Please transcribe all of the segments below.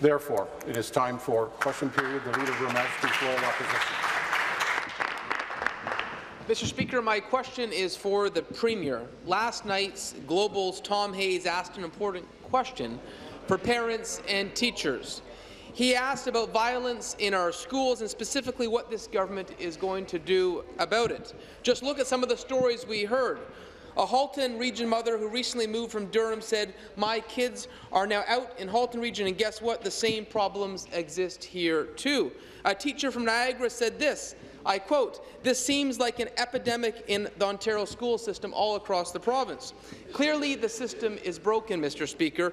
Therefore, it is time for question period. The Leader of Her Majesty's Loyal Opposition. Mr. Speaker, my question is for the Premier. Last night's Global's Tom Hayes asked an important question for parents and teachers. He asked about violence in our schools and specifically what this government is going to do about it. Just look at some of the stories we heard. A Halton Region mother who recently moved from Durham said, my kids are now out in Halton Region, and guess what? The same problems exist here too. A teacher from Niagara said this, I quote, this seems like an epidemic in the Ontario school system all across the province. Clearly, the system is broken, Mr. Speaker.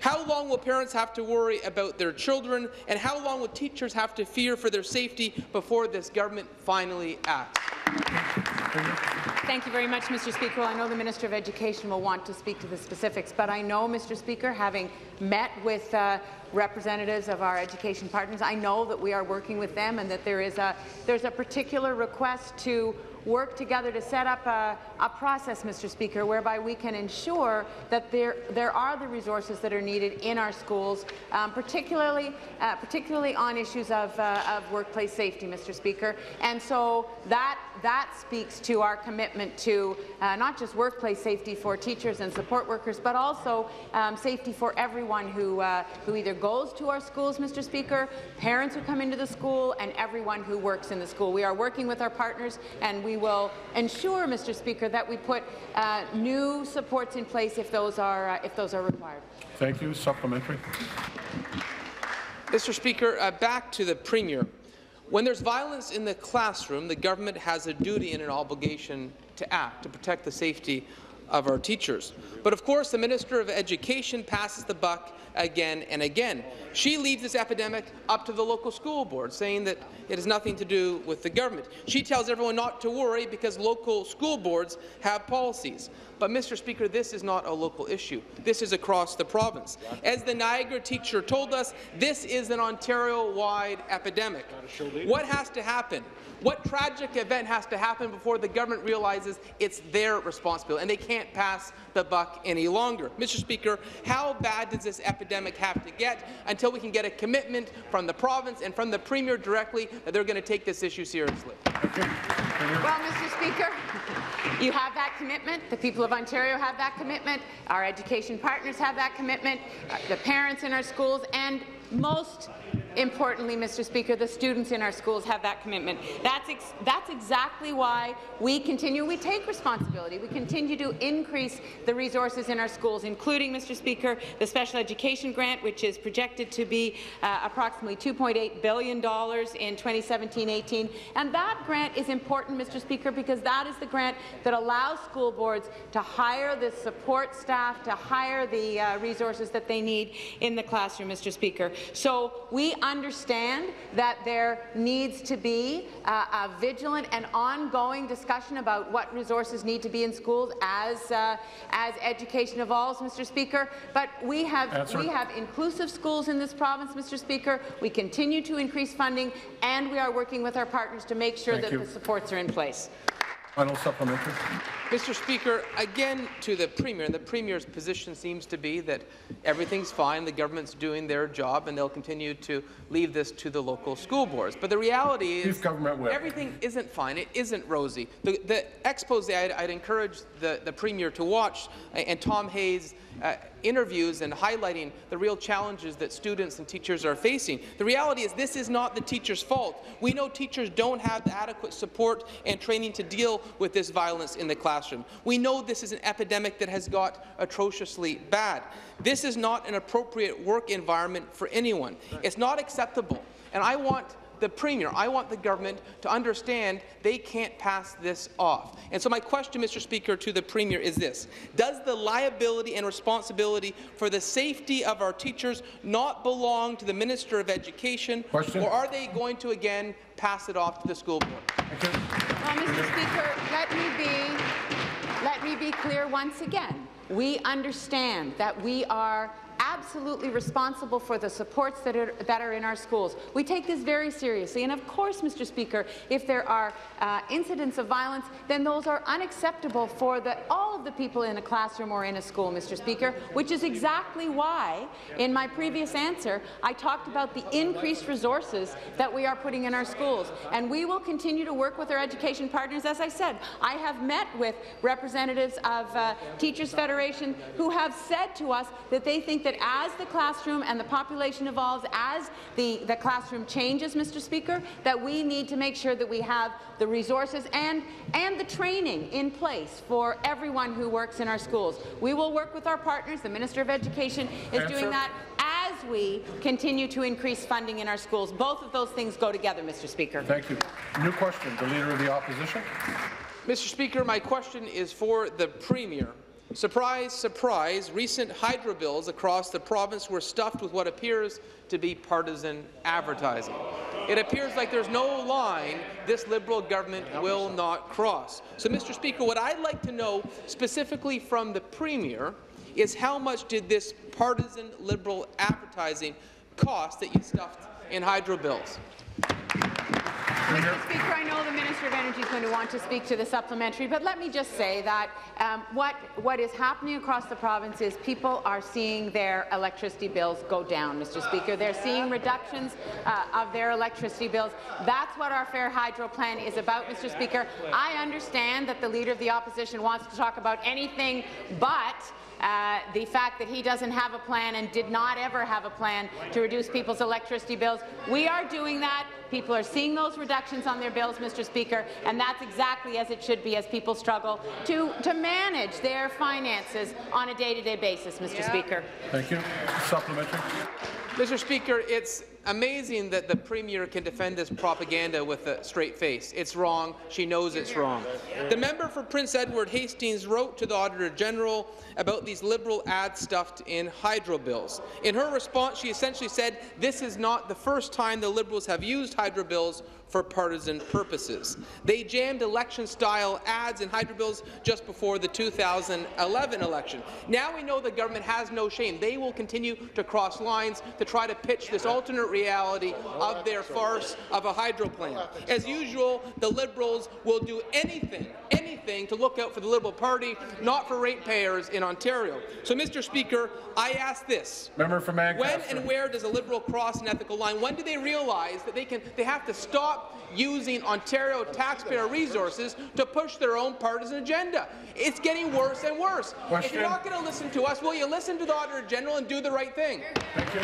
How long will parents have to worry about their children, and how long will teachers have to fear for their safety before this government finally acts? Thank you very much, Mr. Speaker. Well, I know the Minister of Education will want to speak to the specifics, but I know, Mr. Speaker, having met with uh, representatives of our education partners, I know that we are working with them and that there is a there's a particular request to work together to set up a, a, process, Mr. Speaker, whereby we can ensure that there, there are the resources that are needed in our schools, um, particularly, uh, particularly on issues of, uh, of workplace safety, Mr. Speaker. And so that, that speaks to our commitment to uh, not just workplace safety for teachers and support workers, but also um, safety for everyone who, uh, who either goes to our schools, Mr. Speaker, parents who come into the school, and everyone who works in the school. We are working with our partners, and we will ensure, Mr. Speaker, that we put uh, new supports in place if those are uh, if those are required. Thank you. Supplementary. Mr. Speaker, uh, back to the Premier. When there's violence in the classroom, the government has a duty and an obligation to act to protect the safety of our teachers. But of course, the Minister of Education passes the buck again and again. She leaves this epidemic up to the local school board, saying that it has nothing to do with the government. She tells everyone not to worry because local school boards have policies. But, Mr. Speaker, this is not a local issue. This is across the province. As the Niagara teacher told us, this is an Ontario-wide epidemic. What has to happen? What tragic event has to happen before the government realizes it's their responsibility and they can't pass the buck any longer? Mr. Speaker, how bad does this epidemic have to get until we can get a commitment from the province and from the Premier directly that they're going to take this issue seriously? Well, Mr. Speaker, you have that commitment. The people of Ontario have that commitment. Our education partners have that commitment. Uh, the parents in our schools and most importantly, Mr. Speaker, the students in our schools have that commitment. That's, ex that's exactly why we continue, we take responsibility. We continue to increase the resources in our schools, including, Mr. Speaker, the special education grant, which is projected to be uh, approximately $2.8 billion in 2017-18. And that grant is important, Mr. Speaker, because that is the grant that allows school boards to hire the support staff, to hire the uh, resources that they need in the classroom, Mr. Speaker. So we understand that there needs to be uh, a vigilant and ongoing discussion about what resources need to be in schools as uh, as education evolves, Mr. Speaker. But we have Answer. we have inclusive schools in this province, Mr. Speaker. We continue to increase funding, and we are working with our partners to make sure Thank that you. the supports are in place. Final supplementary. Mr. Speaker, again to the Premier, and the Premier's position seems to be that everything's fine, the government's doing their job, and they'll continue to leave this to the local school boards. But the reality is everything isn't fine. It isn't rosy. The, the expose I'd, I'd, encourage the, the Premier to watch, and Tom Hayes uh, interviews and highlighting the real challenges that students and teachers are facing. The reality is this is not the teacher's fault. We know teachers don't have the adequate support and training to deal with this violence in the classroom. We know this is an epidemic that has got atrociously bad. This is not an appropriate work environment for anyone. It's not acceptable. And I want the Premier, I want the government to understand they can't pass this off. And so my question, Mr. Speaker, to the Premier is this. Does the liability and responsibility for the safety of our teachers not belong to the Minister of Education, question? or are they going to again pass it off to the school board? Well, Mr. Speaker, let me be let me be clear once again. We understand that we are absolutely responsible for the supports that are, that are in our schools. We take this very seriously, and of course, Mr. Speaker, if there are uh, incidents of violence, then those are unacceptable for the, all of the people in a classroom or in a school, Mr. Speaker, which is exactly why, in my previous answer, I talked about the increased resources that we are putting in our schools. And we will continue to work with our education partners. As I said, I have met with representatives of uh, Teachers Federation who have said to us that they think that as the classroom and the population evolves, as the, the classroom changes, Mr. Speaker, that we need to make sure that we have the resources and, and the training in place for everyone who works in our schools. We will work with our partners. The Minister of Education is Answer. doing that as we continue to increase funding in our schools. Both of those things go together, Mr. Speaker. Thank you. New question, the Leader of the Opposition. Mr. Speaker, my question is for the Premier. Surprise, surprise, recent hydro bills across the province were stuffed with what appears to be partisan advertising. It appears like there's no line this Liberal government will not cross. So, Mr. Speaker, what I'd like to know specifically from the Premier is how much did this partisan Liberal advertising cost that you stuffed in hydro bills? Mr. Speaker, I know the Minister of Energy is going to want to speak to the supplementary, but let me just say that um, what, what is happening across the province is people are seeing their electricity bills go down, Mr. Speaker. They're seeing reductions uh, of their electricity bills. That's what our Fair Hydro plan is about, Mr. Speaker. I understand that the Leader of the Opposition wants to talk about anything but uh, the fact that he doesn't have a plan and did not ever have a plan to reduce people's electricity bills. We are doing that. People are seeing those reductions on their bills, Mr. Speaker, and that's exactly as it should be as people struggle to, to manage their finances on a day-to-day -day basis, Mr. Yeah. Speaker. Thank you. Supplementary. Mr. Speaker, it's amazing that the Premier can defend this propaganda with a straight face. It's wrong. She knows it's wrong. The member for Prince Edward Hastings wrote to the Auditor General about these Liberal ads stuffed in hydro bills. In her response, she essentially said, this is not the first time the Liberals have used hydro bills for partisan purposes. They jammed election-style ads and hydro bills just before the 2011 election. Now we know the government has no shame. They will continue to cross lines to try to pitch this alternate reality of their farce of a hydro plan. As usual, the Liberals will do anything, anything to look out for the Liberal Party, not for ratepayers in Ontario. So, Mr. Speaker, I ask this. Member for Manchester. When and where does a Liberal cross an ethical line? When do they realize that they, can, they have to stop using Ontario taxpayer resources to push their own partisan agenda? It's getting worse and worse. Question. If you're not going to listen to us, will you listen to the Auditor General and do the right thing? Thank you.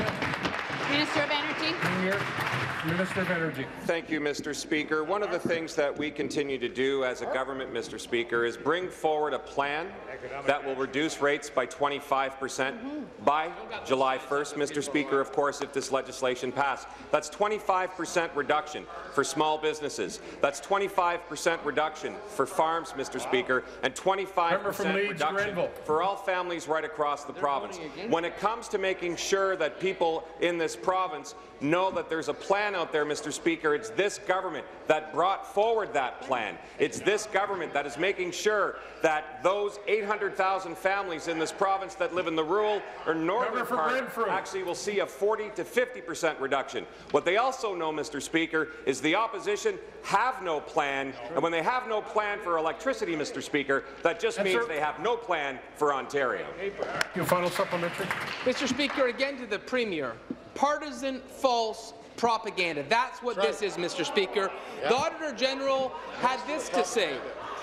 Minister of Energy. Minister of Energy. Thank you, Mr. Speaker. One of the things that we continue to do as a government, Mr. Speaker, is bring forward a plan that will reduce rates by 25 percent by July 1st, Mr. Speaker, of course, if this legislation passed. That's 25 percent reduction for small businesses. That's 25 percent reduction for farms, Mr. Speaker, and 25 percent reduction for all families right across the province. When it comes to making sure that people in this province know that there's a plan out there, Mr. Speaker. It's this government that brought forward that plan. It's this government that is making sure that those 800,000 families in this province that live in the rural or northern part actually will see a 40 to 50 percent reduction. What they also know, Mr. Speaker, is the opposition have no plan, and when they have no plan for electricity, Mr. Speaker, that just means they have no plan for Ontario. Your final supplementary. Mr. Speaker, again to the Premier partisan false propaganda. That's what That's this is, Mr. Speaker. Yep. The Auditor General had this to say.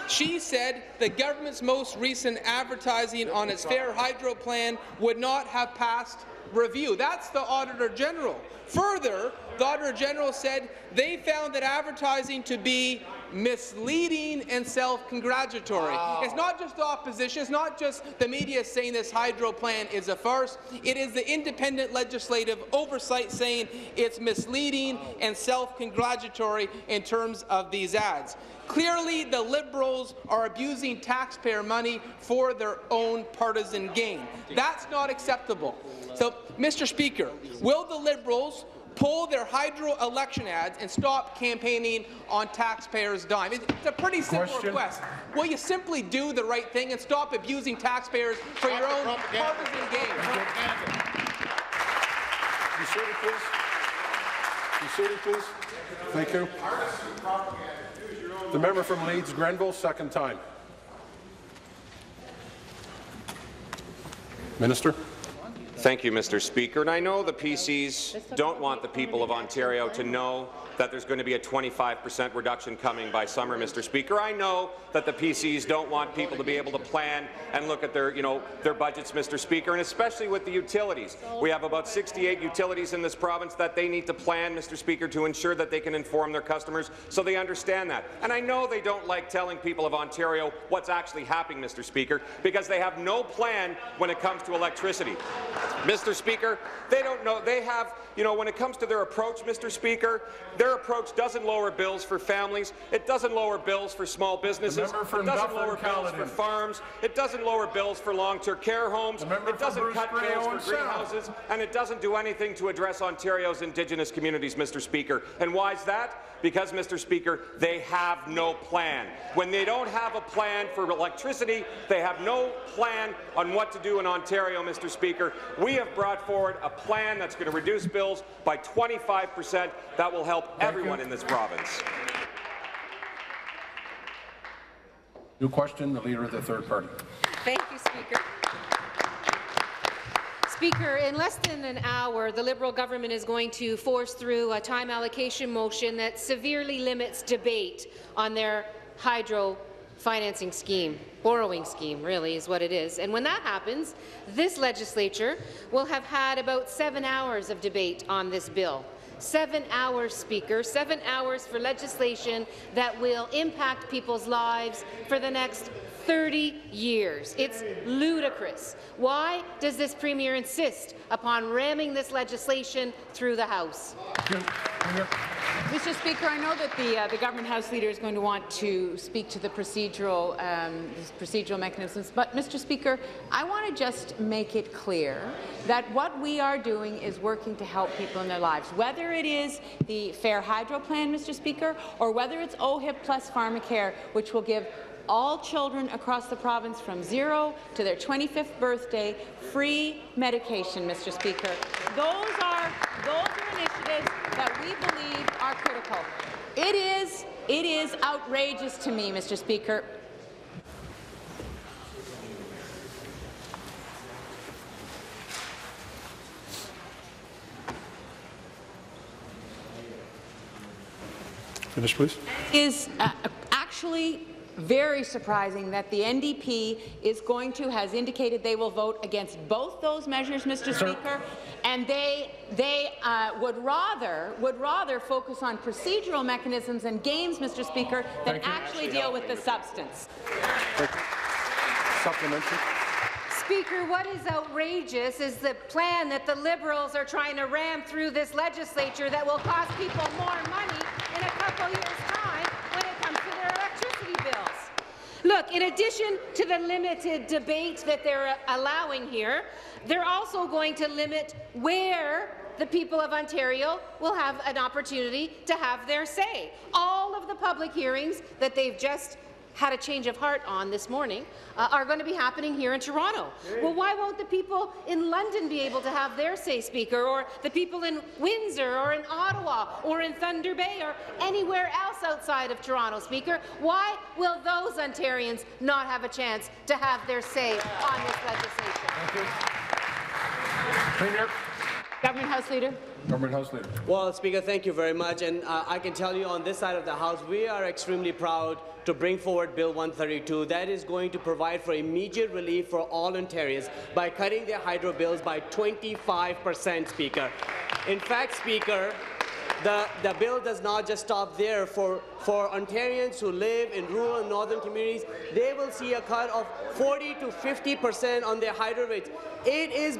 She said the government's most recent advertising on its Fair Hydro plan would not have passed review. That's the Auditor General. Further, the Auditor General said they found that advertising to be misleading and self-congratulatory. Wow. It's not just the opposition, it's not just the media saying this hydro plan is a farce, it is the independent legislative oversight saying it's misleading and self-congratulatory in terms of these ads. Clearly, the Liberals are abusing taxpayer money for their own partisan gain. That's not acceptable. So, Mr. Speaker, will the Liberals pull their hydro election ads and stop campaigning on taxpayers' dime. It's a pretty simple Question. request. Will you simply do the right thing and stop abusing taxpayers for stop your own partisan gain? Be seated, please. Be seated, please. Thank you. The member from Leeds Grenville, second time. Minister. Thank you, Mr. Speaker. And I know the PCs don't want the people of Ontario to know that there's going to be a 25% reduction coming by summer, Mr. Speaker. I know that the PCs don't want people to be able to plan and look at their, you know, their budgets, Mr. Speaker, and especially with the utilities. We have about 68 utilities in this province that they need to plan, Mr. Speaker, to ensure that they can inform their customers so they understand that. And I know they don't like telling people of Ontario what's actually happening, Mr. Speaker, because they have no plan when it comes to electricity. Mr. Speaker, they don't know. They have, you know, when it comes to their approach, Mr. Speaker, their approach doesn't lower bills for families. It doesn't lower bills for small businesses. It doesn't lower bills for farms. It doesn't lower bills for long-term care homes. It doesn't Bruce cut Grey, bills for greenhouses, and it doesn't do anything to address Ontario's Indigenous communities, Mr. Speaker. And why is that? Because, Mr. Speaker, they have no plan. When they don't have a plan for electricity, they have no plan on what to do in Ontario, Mr. Speaker. We have brought forward a plan that's going to reduce bills by 25 percent. That will help everyone in this province. New question, the Leader of the Third Party. Thank you, Speaker. Speaker, in less than an hour, the Liberal government is going to force through a time allocation motion that severely limits debate on their hydro financing scheme, borrowing scheme, really, is what it is. And when that happens, this legislature will have had about seven hours of debate on this bill. Seven hours, Speaker, seven hours for legislation that will impact people's lives for the next 30 years. It's ludicrous. Why does this Premier insist upon ramming this legislation through the House? Mr. Speaker, I know that the, uh, the government House Leader is going to want to speak to the procedural, um, procedural mechanisms, but Mr. Speaker, I want to just make it clear that what we are doing is working to help people in their lives, whether it is the Fair Hydro Plan, Mr. Speaker, or whether it's OHIP plus Pharmacare, which will give all children across the province from zero to their 25th birthday free medication, Mr. Speaker. Those are, those are initiatives that we believe are critical. It is, it is outrageous to me, Mr. Speaker, Finish, please. is uh, actually very surprising that the NDP is going to, has indicated they will vote against both those measures, Mr. Speaker, and they, they uh, would rather, would rather focus on procedural mechanisms and games, Mr. Speaker, than Thank you. actually deal with the substance. Supplementary. Speaker, what is outrageous is the plan that the Liberals are trying to ram through this legislature that will cost people more money in a couple years' time when it comes to their electricity bills. Look, in addition to the limited debate that they're allowing here, they're also going to limit where the people of Ontario will have an opportunity to have their say. All of the public hearings that they've just had a change of heart on this morning uh, are going to be happening here in Toronto. Well, why won't the people in London be able to have their say, Speaker, or the people in Windsor, or in Ottawa, or in Thunder Bay, or anywhere else outside of Toronto, Speaker? Why will those Ontarians not have a chance to have their say on this legislation? Premier. Government House Leader. Government House Leader. Well, Speaker, thank you very much. And uh, I can tell you on this side of the House, we are extremely proud to bring forward Bill 132. That is going to provide for immediate relief for all Ontarians by cutting their hydro bills by 25 percent, Speaker. In fact, Speaker, the, the bill does not just stop there. For, for Ontarians who live in rural and northern communities, they will see a cut of 40 to 50 percent on their hydro rates. It is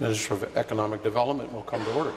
Minister of Economic Development will come to order.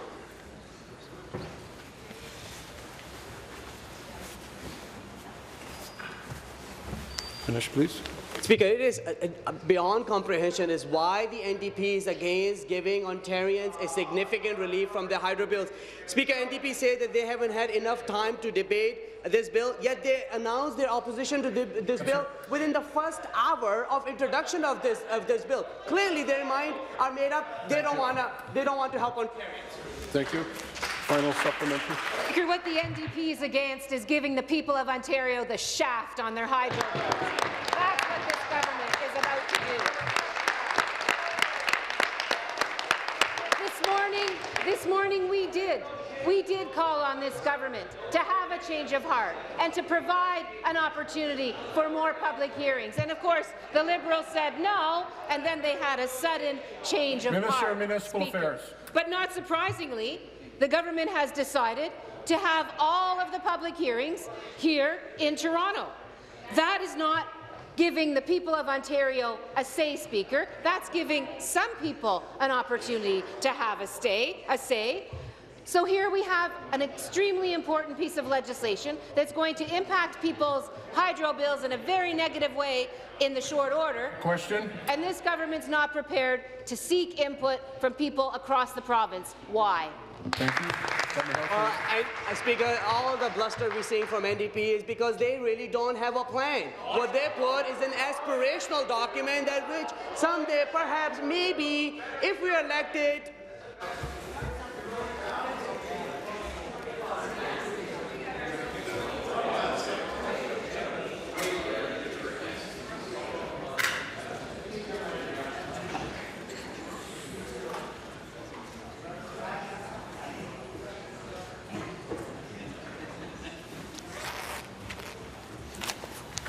Finish, please. Speaker, it is uh, uh, beyond comprehension is why the NDP is against giving Ontarians a significant relief from their hydro bills. Speaker, NDP say that they haven't had enough time to debate this bill, yet they announced their opposition to the, this bill within the first hour of introduction of this of this bill. Clearly, their mind are made up. They don't wanna. They don't want to help Ontarians. Thank you. Final supplementary. Speaker, what the NDP is against is giving the people of Ontario the shaft on their hydro bills. That's what this government is about to do. This morning, this morning we did. We did call on this government to have a change of heart and to provide an opportunity for more public hearings. And of course, the Liberals said no, and then they had a sudden change of Minister heart. of Municipal Speaker. Affairs. But not surprisingly, the government has decided to have all of the public hearings here in Toronto. That is not giving the people of Ontario a say, Speaker. That's giving some people an opportunity to have a stay, a say. So here we have an extremely important piece of legislation that's going to impact people's hydro bills in a very negative way in the short order. Question? And this government's not prepared to seek input from people across the province. Why? Uh, I, I Speaker, all the bluster we're seeing from NDP is because they really don't have a plan. What they put is an aspirational document that which someday, perhaps, maybe, if we're elected,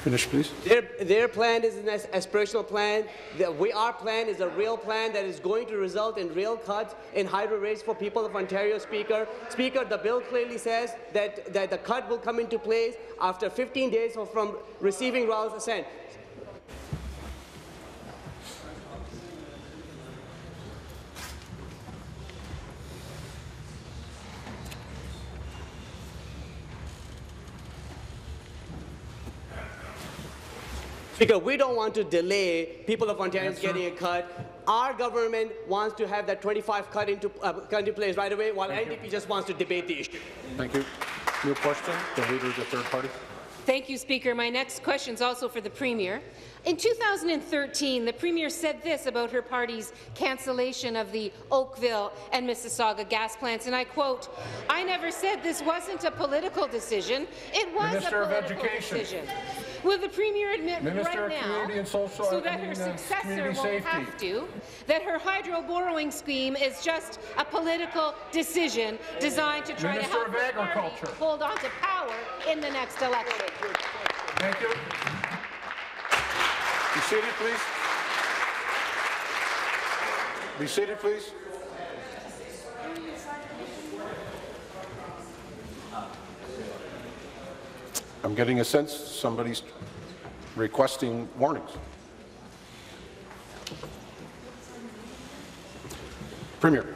Finish, please. Their, their plan is an aspirational plan. The, we, our plan is a real plan that is going to result in real cuts in hydro rates for people of Ontario, Speaker. Speaker, the bill clearly says that, that the cut will come into place after 15 days from receiving Royal assent. Speaker, we don't want to delay people of Ontarians getting a cut. Our government wants to have that 25 cut into, uh, cut into place right away, while NDP just wants to debate the issue. Thank you. New question, the Leader of the Third Party. Thank you, Speaker. My next question is also for the Premier. In 2013, the Premier said this about her party's cancellation of the Oakville and Mississauga gas plants, and I quote, I never said this wasn't a political decision. It was Minister a of political Education. decision. Will the Premier admit Minister right now, Social- so that her mean, uh, successor Community won't Safety. have to, that her hydro borrowing scheme is just a political decision designed to try Minister to help her party hold on to power in the next election? Thank you. Be seated, please. Be seated, please. I'm getting a sense somebody's requesting warnings. Premier.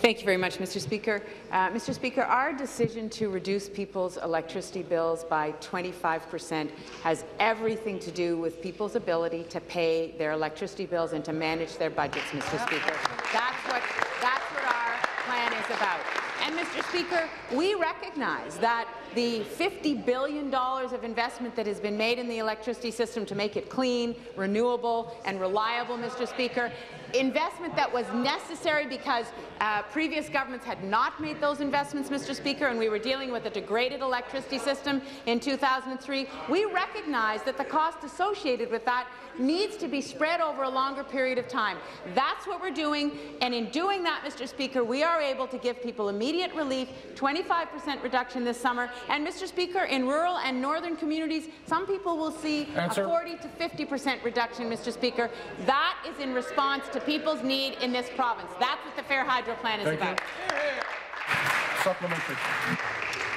Thank you very much, Mr. Speaker. Uh, Mr. Speaker, our decision to reduce people's electricity bills by 25 percent has everything to do with people's ability to pay their electricity bills and to manage their budgets, Mr. Speaker. That's what, that's what our plan is about. And, Mr. Speaker, we recognize that the $50 billion of investment that has been made in the electricity system to make it clean, renewable, and reliable, Mr. Speaker, investment that was necessary because uh, previous governments had not made those investments, Mr. Speaker, and we were dealing with a degraded electricity system in 2003. We recognize that the cost associated with that needs to be spread over a longer period of time. That's what we're doing, and in doing that, Mr. Speaker, we are able to give people immediate relief, 25% reduction this summer, and Mr. Speaker, in rural and northern communities, some people will see Answer. a 40 to 50% reduction, Mr. Speaker. That is in response to people's need in this province. That's what the Fair Hydro Plan is Thank about. Supplementary.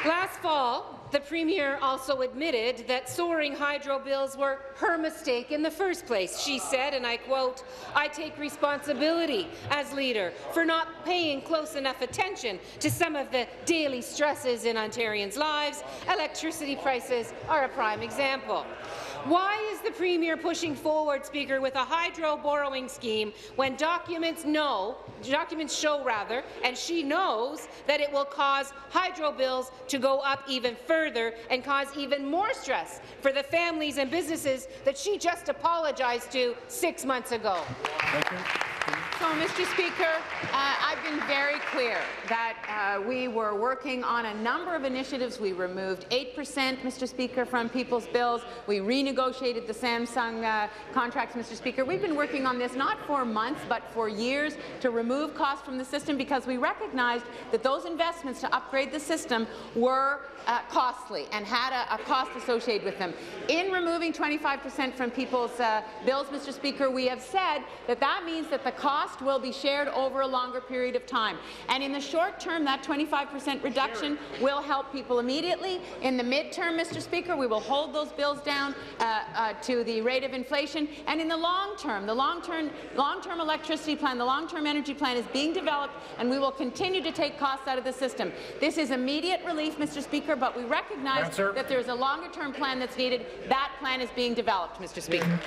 Last fall, the Premier also admitted that soaring hydro bills were her mistake in the first place. She said, and I quote, I take responsibility as leader for not paying close enough attention to some of the daily stresses in Ontarians' lives. Electricity prices are a prime example. Why is the Premier pushing forward, Speaker, with a hydro borrowing scheme when documents know, documents show rather, and she knows that it will cause hydro bills to go up even further and cause even more stress for the families and businesses that she just apologized to six months ago? So, Mr. Speaker, uh, I've been very clear that uh, we were working on a number of initiatives. We removed 8%, Mr. Speaker, from people's bills. We renegotiated the Samsung uh, contracts, Mr. Speaker. We've been working on this not for months, but for years to remove costs from the system because we recognized that those investments to upgrade the system were uh, costly and had a, a, cost associated with them. In removing 25% from people's uh, bills, Mr. Speaker, we have said that that means that the cost will be shared over a longer period of time. And in the short term, that 25% reduction will help people immediately. In the midterm, Mr. Speaker, we will hold those bills down uh, uh, to the rate of inflation. And in the long term, the long-term long-term electricity plan, the long-term energy plan is being developed, and we will continue to take costs out of the system. This is immediate relief, Mr. Speaker, but we recognize Answer. that there's a longer-term plan that's needed. That plan is being developed, Mr. Speaker.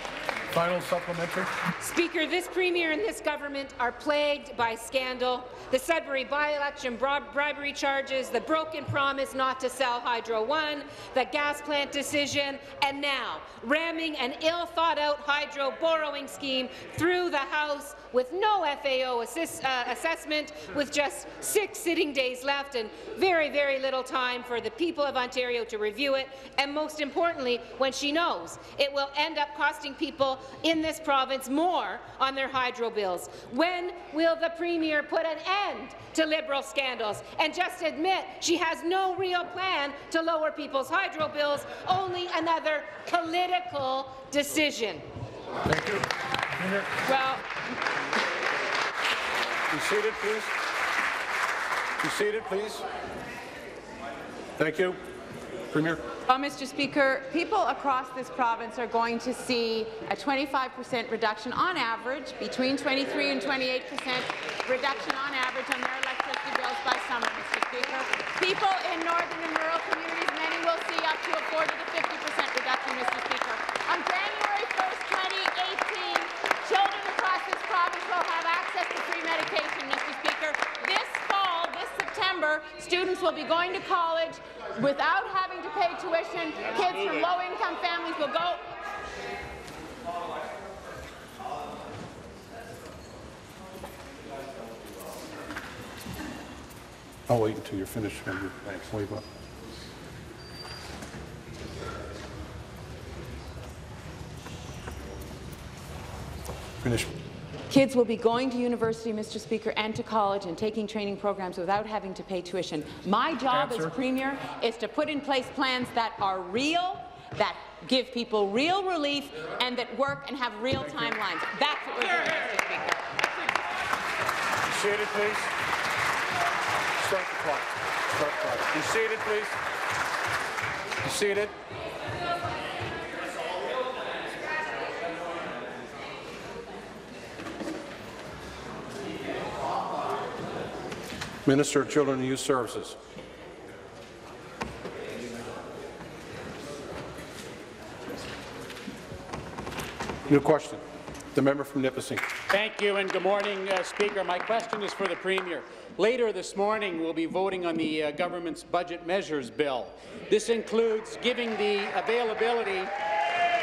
Final supplementary. Speaker, this Premier and this government are plagued by scandal. The Sudbury by-election bribery charges, the broken promise not to sell Hydro One, the gas plant decision, and now ramming an ill-thought-out hydro borrowing scheme through the House with no FAO assist, uh, assessment, with just six sitting days left and very, very little time for the people of Ontario to review it, and most importantly, when she knows it will end up costing people in this province more on their hydro bills. When will the Premier put an end to Liberal scandals and just admit she has no real plan to lower people's hydro bills, only another political decision? Thank you. Premier. Well, Be seated, please. Be seated, please. Thank you. Premier. Well, Mr. Speaker, people across this province are going to see a 25% reduction on average, between 23 and 28% reduction on average on their electricity bills by summer, Mr. Speaker. People in northern and rural communities, many will see up to a 40 to 50% reduction, Mr. Speaker. On January 1st, 2018, children across this province will have access to free medication, Mr. Speaker. This fall, this September, students will be going to college without having to pay tuition. Kids from low-income families will go. I'll wait until you're finished. Thanks. Wave up. Finish. Kids will be going to university, Mr. Speaker, and to college and taking training programs without having to pay tuition. My job Answer. as Premier is to put in place plans that are real, that give people real relief, and that work and have real timelines. That's what we're doing, Mr. Speaker. Seated, please. Start the clock. Start the clock. Be seated, please. Be seated. Minister of Children and Youth Services. New question. The member from Nipissing. Thank you and good morning, uh, Speaker. My question is for the Premier. Later this morning, we'll be voting on the uh, government's budget measures bill. This includes giving the availability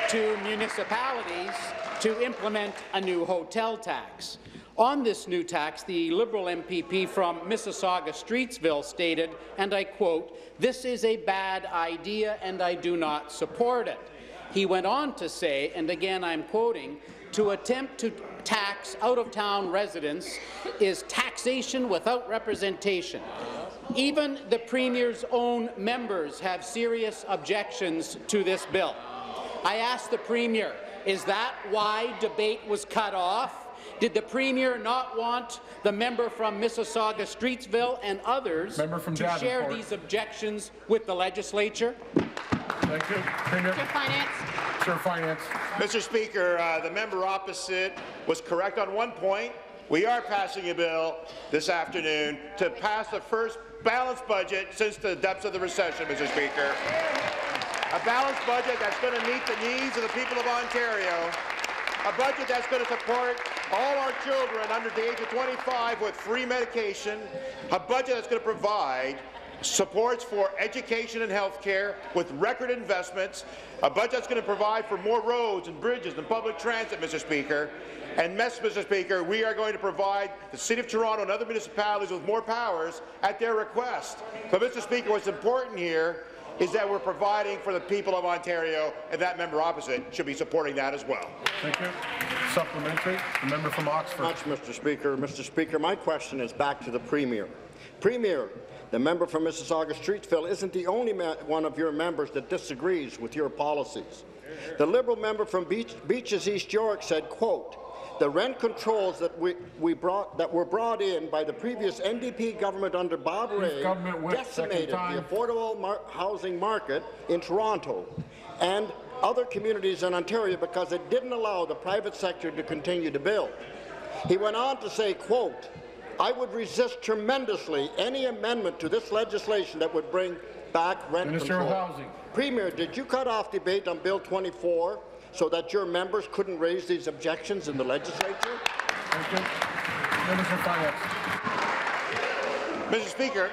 to municipalities to implement a new hotel tax. On this new tax, the Liberal MPP from Mississauga Streetsville stated, and I quote, this is a bad idea and I do not support it. He went on to say, and again I'm quoting, to attempt to tax out-of-town residents is taxation without representation. Even the Premier's own members have serious objections to this bill. I asked the Premier, is that why debate was cut off? Did the Premier not want the member from Mississauga Streetsville and others Member from to Davenport. share these objections with the legislature? Thank you. Premier. Minister of Finance. Sir Finance. Mr. Speaker, uh, the member opposite was correct on one point. We are passing a bill this afternoon to pass the first balanced budget since the depths of the recession, Mr. Speaker. A balanced budget that's going to meet the needs of the people of Ontario. A budget that's going to support all our children under the age of 25 with free medication. A budget that's going to provide supports for education and health care with record investments, a budget that's going to provide for more roads and bridges and public transit, Mr. Speaker. And, Mr. Speaker, we are going to provide the City of Toronto and other municipalities with more powers at their request. But, Mr. Speaker, what's important here is that we're providing for the people of Ontario, and that member opposite should be supporting that as well. Thank you. Supplementary, the member from Oxford. Much, Mr. Speaker. Mr. Speaker, my question is back to the Premier. Premier, the member from Mississauga Streetsville isn't the only one of your members that disagrees with your policies. The Liberal member from Beach Beaches East York said, quote, the rent controls that we, we brought that were brought in by the previous NDP government under Bob Rae decimated the affordable mar housing market in Toronto and other communities in Ontario because it didn't allow the private sector to continue to build. He went on to say, quote, I would resist tremendously any amendment to this legislation that would bring back rent Minister control. of Housing. Premier, did you cut off debate on Bill 24 so that your members couldn't raise these objections in the legislature? Thank you. Minister Finance. Mr. Speaker,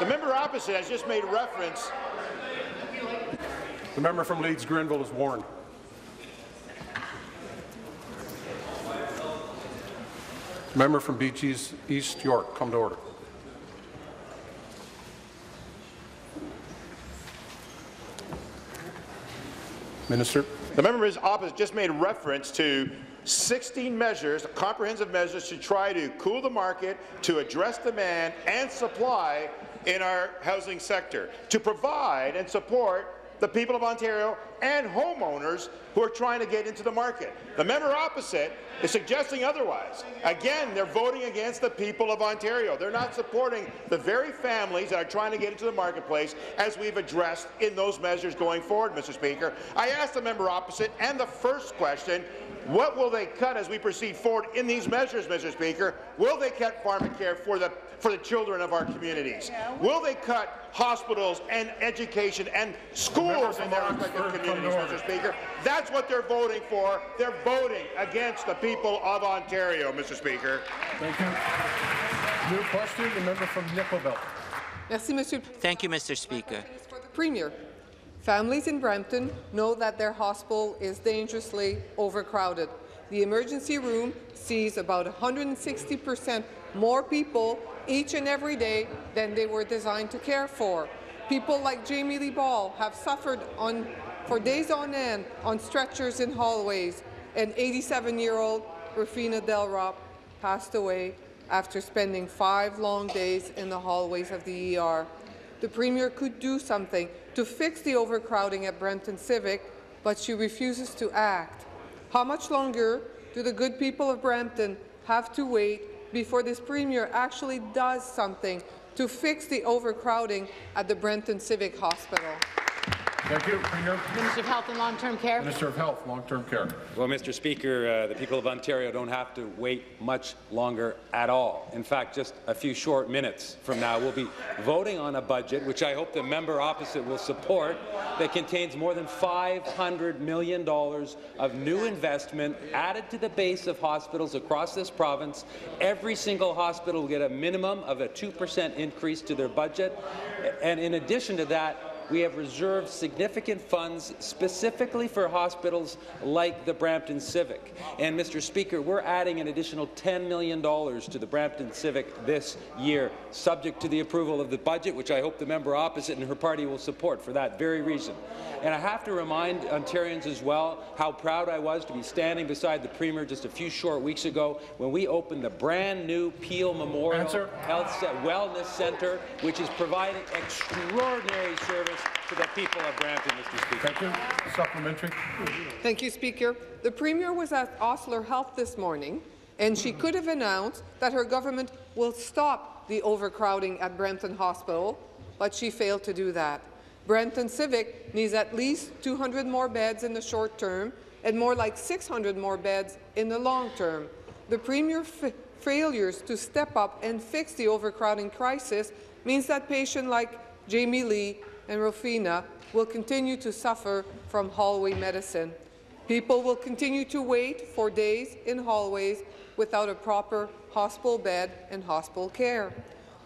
the member opposite has just made reference. The member from Leeds Grenville is warned. Member from Beaches East York, come to order. Minister. The member opposite just made reference to 16 measures, comprehensive measures to try to cool the market, to address demand and supply in our housing sector, to provide and support the people of Ontario and homeowners who are trying to get into the market. The member opposite is suggesting otherwise. Again, they're voting against the people of Ontario. They're not supporting the very families that are trying to get into the marketplace as we've addressed in those measures going forward, Mr. Speaker. I asked the member opposite and the first question, what will they cut as we proceed forward in these measures, Mr. Speaker? Will they cut pharmacare for the for the children of our communities? Will they cut hospitals and education and schools in their respective communities, Mr. Speaker? That's what they're voting for. They're voting against the people of Ontario, Mr. Speaker. Thank you. New question, the member from Nickel Belt. Merci, Monsieur. Thank you, Mr. Speaker. For the Premier. Families in Brampton know that their hospital is dangerously overcrowded. The emergency room sees about 160 percent more people each and every day than they were designed to care for. People like Jamie Lee Ball have suffered on, for days on end on stretchers in hallways, and 87-year-old Rafina Delrop passed away after spending five long days in the hallways of the ER. The Premier could do something to fix the overcrowding at Brampton Civic, but she refuses to act. How much longer do the good people of Brampton have to wait before this Premier actually does something to fix the overcrowding at the Brampton Civic Hospital. Thank you, Premier. Minister of Health and Long-Term Care. Minister of Health, Long-Term Care. Well, Mr. Speaker, uh, the people of Ontario don't have to wait much longer at all. In fact, just a few short minutes from now, we'll be voting on a budget, which I hope the member opposite will support, that contains more than $500 million of new investment added to the base of hospitals across this province. Every single hospital will get a minimum of a 2% increase to their budget. And in addition to that, we have reserved significant funds specifically for hospitals like the Brampton Civic. And, Mr. Speaker, we're adding an additional $10 million to the Brampton Civic this year, subject to the approval of the budget, which I hope the member opposite and her party will support for that very reason. And I have to remind Ontarians as well how proud I was to be standing beside the Premier just a few short weeks ago when we opened the brand new Peel Memorial. Health Wellness Centre, which is providing extraordinary service to the people of Brampton, Mr. Speaker. Thank you. Supplementary. Thank you, Speaker. The Premier was at Osler Health this morning, and she could have announced that her government will stop the overcrowding at Brampton Hospital, but she failed to do that. Brampton Civic needs at least 200 more beds in the short term and more like 600 more beds in the long term. The Premier's failures to step up and fix the overcrowding crisis means that patients like Jamie Lee and Rufina will continue to suffer from hallway medicine. People will continue to wait for days in hallways without a proper hospital bed and hospital care.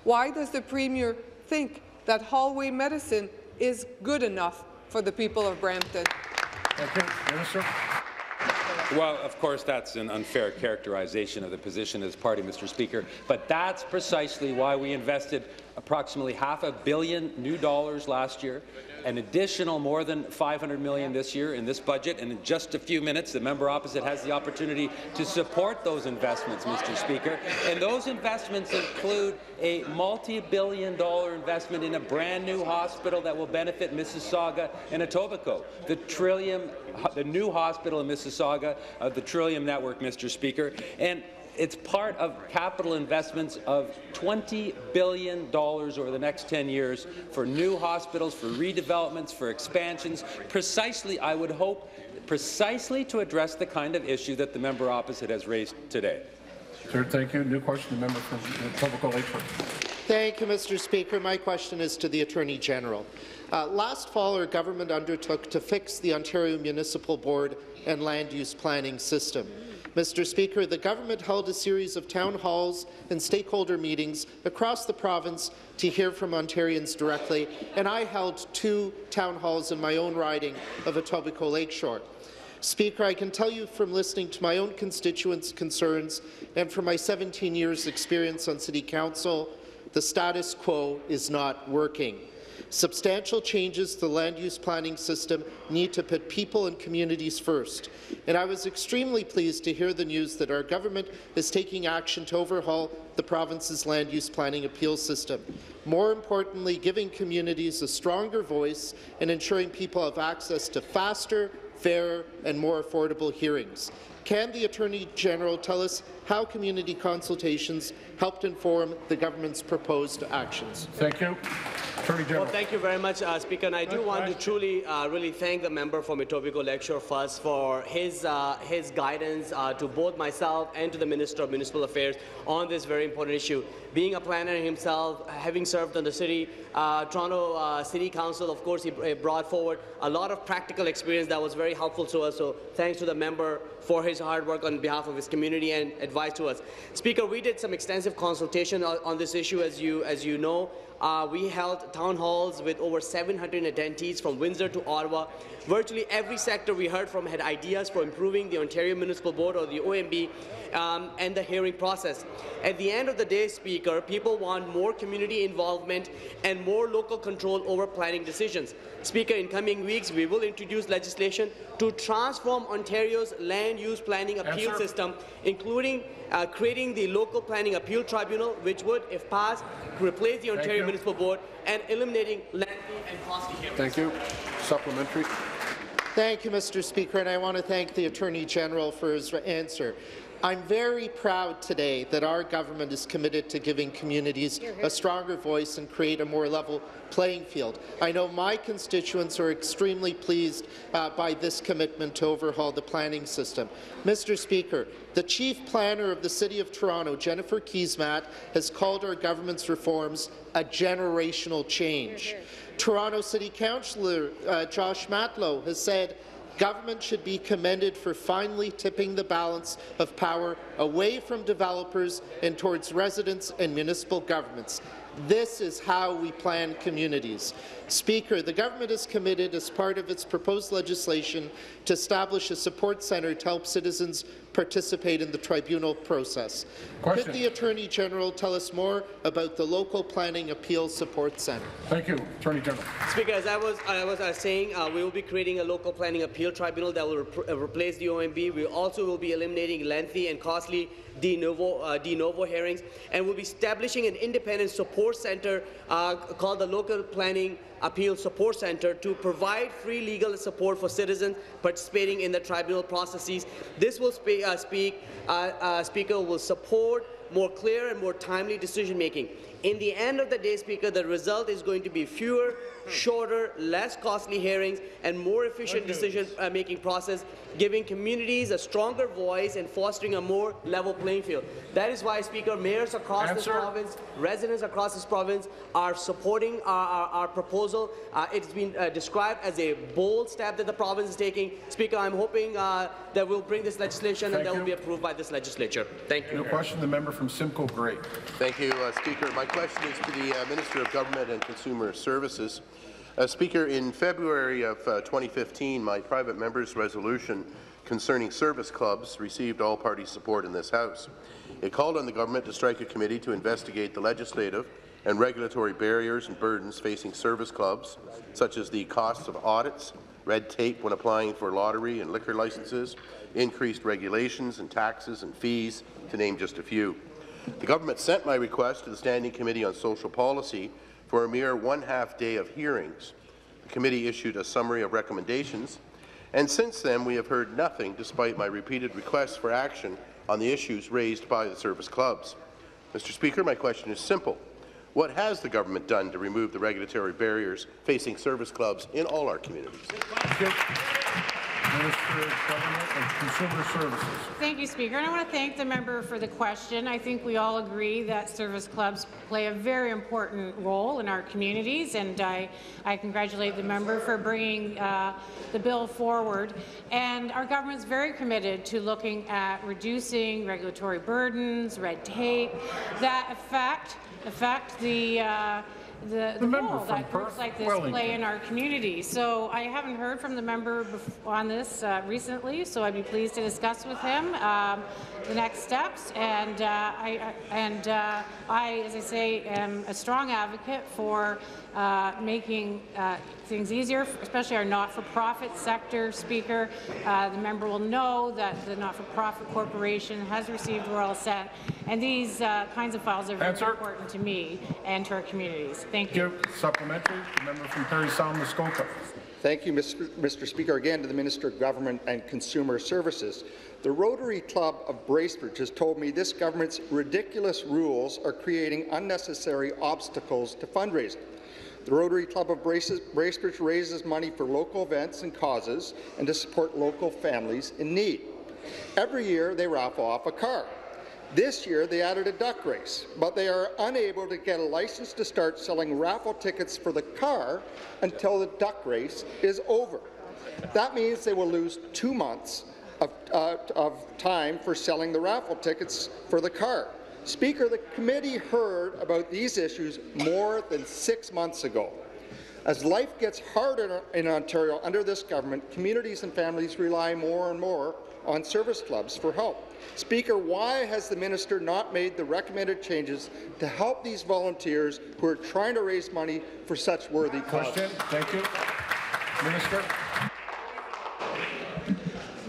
Why does the Premier think that hallway medicine is good enough for the people of Brampton? Minister. Well, of course, that's an unfair characterization of the position as party, Mr. Speaker, but that's precisely why we invested approximately half a billion new dollars last year, an additional more than 500 million this year in this budget, and in just a few minutes, the member opposite has the opportunity to support those investments, Mr. Speaker. And those investments include a multi-billion dollar investment in a brand new hospital that will benefit Mississauga and Etobicoke. The Trillium, the new hospital in Mississauga, uh, the Trillium Network, Mr. Speaker. And it's part of capital investments of $20 billion over the next 10 years for new hospitals, for redevelopments, for expansions, precisely, I would hope, precisely to address the kind of issue that the member opposite has raised today. Sir, thank you. New question, the member from Etobicoke Lakeshore. Thank you, Mr. Speaker. My question is to the Attorney General. Uh, last fall, our government undertook to fix the Ontario Municipal Board and land use planning system. Mr. Speaker, the government held a series of town halls and stakeholder meetings across the province to hear from Ontarians directly, and I held two town halls in my own riding of Etobicoke Lakeshore. Speaker, I can tell you from listening to my own constituents' concerns and from my 17 years' experience on City Council, the status quo is not working. Substantial changes to the land use planning system need to put people and communities first. And I was extremely pleased to hear the news that our government is taking action to overhaul the province's land use planning appeal system. More importantly, giving communities a stronger voice and ensuring people have access to faster, fairer and more affordable hearings. Can the Attorney General tell us how community consultations helped inform the government's proposed actions? Thank you. Attorney General. Well, thank you very much, uh, Speaker. And I do want to truly, uh, really thank the member from Etobicoke Lakeshore first for his uh, his guidance uh, to both myself and to the Minister of Municipal Affairs on this very important issue. Being a planner himself, having served on the city, uh, Toronto uh, City Council, of course, he brought forward a lot of practical experience that was very helpful to us. So thanks to the member for his hard work on behalf of his community and advice to us. Speaker, we did some extensive consultation on, on this issue, as you as you know. Uh, we held town halls with over 700 attendees from Windsor to Ottawa. Virtually every sector we heard from had ideas for improving the Ontario Municipal Board or the OMB um, and the hearing process. At the end of the day, Speaker, people want more community involvement and more local control over planning decisions. Speaker, in coming weeks, we will introduce legislation to transform Ontario's land use planning appeal yes, system, including uh, creating the Local Planning Appeal Tribunal, which would, if passed, replace the Ontario Municipal Board and eliminating lengthy and costly hearings. Thank you. Supplementary. Thank you, Mr. Speaker, and I want to thank the Attorney General for his answer. I'm very proud today that our government is committed to giving communities a stronger voice and create a more level playing field. I know my constituents are extremely pleased uh, by this commitment to overhaul the planning system. Mr. Speaker, the chief planner of the City of Toronto, Jennifer Keesmaat, has called our government's reforms a generational change. Toronto City Councillor uh, Josh Matlow has said Government should be commended for finally tipping the balance of power away from developers and towards residents and municipal governments. This is how we plan communities. Speaker, the government is committed, as part of its proposed legislation, to establish a support centre to help citizens participate in the tribunal process. Question. Could the Attorney General tell us more about the Local Planning Appeal Support Centre? Thank you, Attorney General. Speaker, as I was, I was uh, saying, uh, we will be creating a Local Planning Appeal Tribunal that will re uh, replace the OMB. We also will be eliminating lengthy and costly de novo, uh, de novo hearings, and we'll be establishing an independent support centre uh, called the Local Planning Appeal Support Centre to provide free legal support for citizens participating in the tribunal processes. This will spe uh, speak, uh, uh, Speaker will support more clear and more timely decision-making. In the end of the day, Speaker, the result is going to be fewer, shorter, less costly hearings and more efficient decision-making process, giving communities a stronger voice and fostering a more level playing field. That is why, Speaker, mayors across this province, residents across this province are supporting our, our, our proposal. Uh, it's been uh, described as a bold step that the province is taking. Speaker, I'm hoping uh, that we'll bring this legislation Thank and that will be approved by this legislature. Thank you. New question, the member from Simcoe Grey. Thank you, uh, Speaker. My question is to the uh, Minister of Government and Consumer Services. Uh, Speaker, in February of uh, 2015, my private member's resolution concerning service clubs received all-party support in this House. It called on the government to strike a committee to investigate the legislative and regulatory barriers and burdens facing service clubs, such as the costs of audits, red tape when applying for lottery and liquor licenses, increased regulations and taxes and fees, to name just a few. The government sent my request to the Standing Committee on Social Policy for a mere one-half day of hearings. The committee issued a summary of recommendations, and since then we have heard nothing despite my repeated requests for action on the issues raised by the service clubs. Mr. Speaker, my question is simple. What has the government done to remove the regulatory barriers facing service clubs in all our communities? Minister of Government and Consumer Services. Thank you, Speaker. And I want to thank the member for the question. I think we all agree that service clubs play a very important role in our communities, and I, I congratulate the member for bringing uh, the bill forward. And our government is very committed to looking at reducing regulatory burdens, red tape, that affect affect the uh, the, the, member role that groups Perth like this Wellington. play in our community. So I haven't heard from the member on this uh, recently, so I'd be pleased to discuss with him um, the next steps. And uh, I, I- and uh, I, as I say, am a strong advocate for uh, making uh, things easier, especially our not-for-profit sector. Speaker, uh, the member will know that the not-for-profit corporation has received royal assent, and these uh, kinds of files are very Answer. important to me and to our communities. Thank you. Give supplementary, the member from Parry Sound Muskoka. Thank you, Mr. Mr. Speaker. Again to the Minister of Government and Consumer Services. The Rotary Club of Bracebridge has told me this government's ridiculous rules are creating unnecessary obstacles to fundraising. The Rotary Club of Bracebridge raises money for local events and causes and to support local families in need. Every year, they raffle off a car. This year, they added a duck race, but they are unable to get a license to start selling raffle tickets for the car until the duck race is over. That means they will lose two months of, uh, of time for selling the raffle tickets for the car. Speaker, the committee heard about these issues more than six months ago. As life gets harder in Ontario under this government, communities and families rely more and more on service clubs for help. Speaker, why has the minister not made the recommended changes to help these volunteers who are trying to raise money for such worthy causes? Question, thank you. Minister.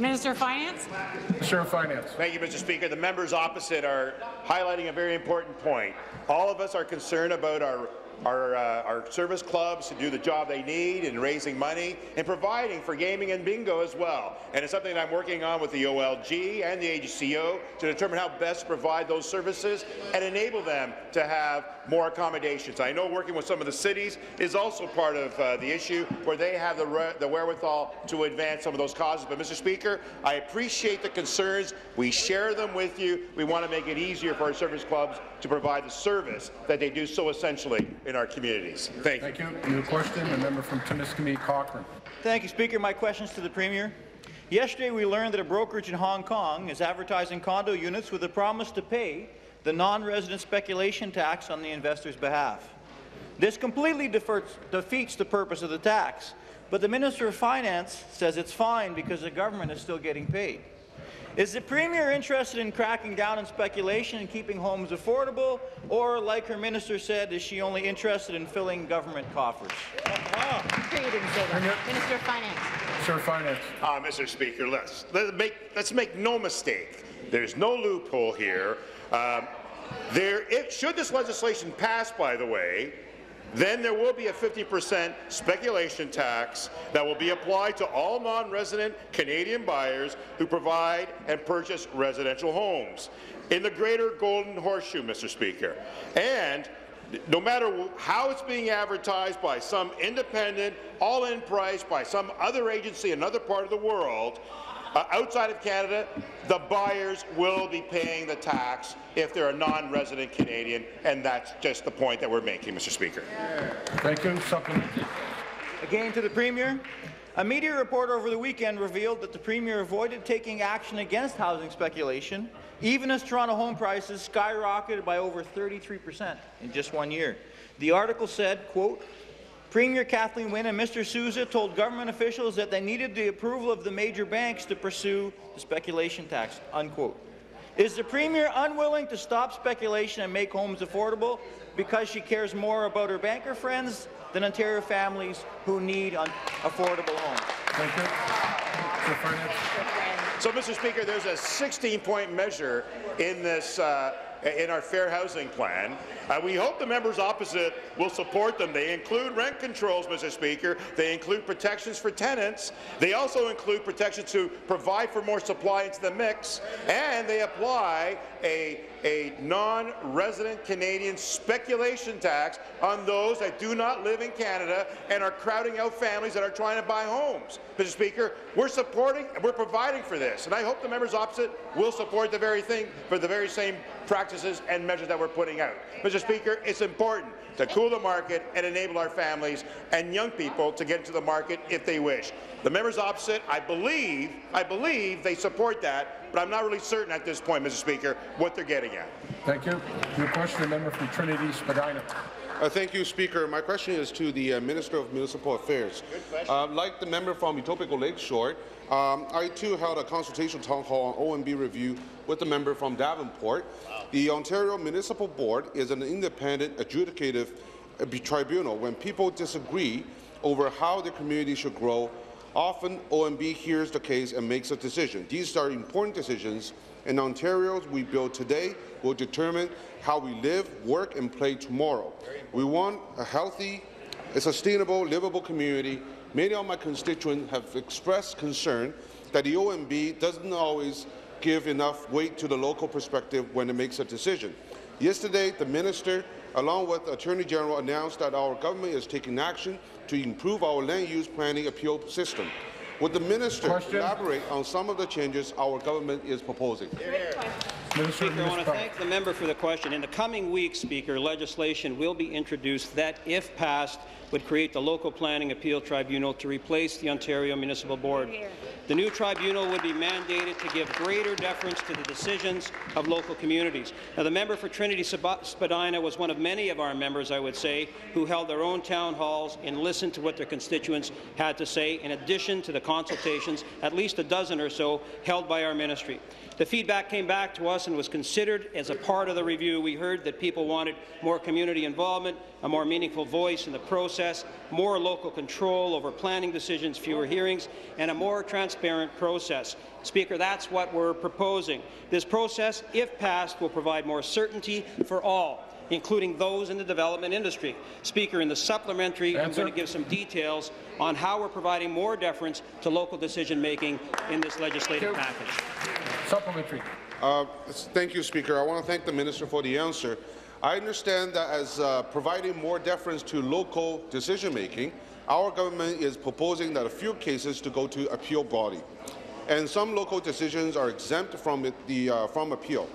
Minister of Finance. Minister of Finance. Thank you, Mr. Speaker. The members opposite are highlighting a very important point. All of us are concerned about our our, uh, our service clubs to do the job they need in raising money and providing for gaming and bingo as well. And it's something that I'm working on with the OLG and the AGCO to determine how best to provide those services and enable them to have more accommodations. I know working with some of the cities is also part of uh, the issue where they have the, re- the wherewithal to advance some of those causes. But Mr. Speaker, I appreciate the concerns. We share them with you. We want to make it easier for our service clubs to provide the service that they do so essentially in our communities. Thank you. Thank you. New question, the member from Timiskaming Cochrane. Thank you, Speaker. My question is to the Premier. Yesterday, we learned that a brokerage in Hong Kong is advertising condo units with a promise to pay the non-resident speculation tax on the investor's behalf. This completely defers- defeats the purpose of the tax, but the Minister of Finance says it's fine because the government is still getting paid. Is the Premier interested in cracking down on speculation and keeping homes affordable, or, like her minister said, is she only interested in filling government coffers? Sure you didn't say that. Minister of Finance. Minister of Finance. Uh, Mr. Speaker, let's, let make, let's make no mistake. There's no loophole here. Um, there, it, should this legislation pass, by the way, then there will be a 50% speculation tax that will be applied to all non-resident Canadian buyers who provide and purchase residential homes in the greater Golden Horseshoe, Mr. Speaker. And no matter how it's being advertised by some independent, all-in price by some other agency, in another part of the world, uh, outside of Canada, the buyers will be paying the tax if they're a non-resident Canadian, and that's just the point that we're making, Mr. Speaker. Thank you. Supplement. Again to the Premier. A media report over the weekend revealed that the Premier avoided taking action against housing speculation, even as Toronto home prices skyrocketed by over 33 percent in just one year. The article said, quote, Premier Kathleen Wynne and Mr. Sousa told government officials that they needed the approval of the major banks to pursue the speculation tax, unquote. Is the Premier unwilling to stop speculation and make homes affordable because she cares more about her banker friends than Ontario families who need un- affordable homes? Thank you. So, Mr. Speaker, there's a 16-point measure in this uh, in our fair housing plan. Uh, we hope the members opposite will support them. They include rent controls, Mr. Speaker. They include protections for tenants. They also include protections to provide for more supply into the mix, and they apply a a non-resident Canadian speculation tax on those that do not live in Canada and are crowding out families that are trying to buy homes. Mr. Speaker, we're supporting, and we're providing for this, and I hope the members opposite will support the very thing for the very same practices and measures that we're putting out. Mr. Speaker, it's important to cool the market and enable our families and young people to get into the market if they wish. The members opposite, I believe, I believe they support that, but I'm not really certain at this point, Mr. Speaker, what they're getting at. Thank you. Your question, the member from Trinity Spadina. Uh, thank you, Speaker. My question is to the uh, Minister of Municipal Affairs. Uh, like the member from Etobicoke Lakeshore, um, I too held a consultation town hall on OMB review with the member from Davenport. The Ontario Municipal Board is an independent adjudicative uh, tribunal. When people disagree over how the community should grow, often OMB hears the case and makes a decision. These are important decisions, and Ontario's we build today will determine how we live, work, and play tomorrow. We want a healthy, a sustainable, livable community. Many of my constituents have expressed concern that the OMB doesn't always give enough weight to the local perspective when it makes a decision. Yesterday, the minister, along with the Attorney General, announced that our government is taking action to improve our land use planning appeal system. Would the minister Question. elaborate on some of the changes our government is proposing? Minister Speaker, I want to thank the member for the question. In the coming weeks, Speaker, legislation will be introduced that, if passed, would create the Local Planning Appeal Tribunal to replace the Ontario Municipal Board. The new tribunal would be mandated to give greater deference to the decisions of local communities. Now, the member for Trinity Spadina was one of many of our members, I would say, who held their own town halls and listened to what their constituents had to say, in addition to the consultations, at least a dozen or so, held by our ministry. The feedback came back to us and was considered as a part of the review. We heard that people wanted more community involvement, a more meaningful voice in the process, more local control over planning decisions, fewer hearings, and a more transparent process. Speaker, that's what we're proposing. This process, if passed, will provide more certainty for all including those in the development industry. Speaker, in the supplementary, I'm going to give some details on how we're providing more deference to local decision-making in this legislative package. Supplementary. Uh, thank you, Speaker. I want to thank the minister for the answer. I understand that as uh, providing more deference to local decision-making, our government is proposing that a few cases to go to appeal body, and some local decisions are exempt from it, the uh, from appeal.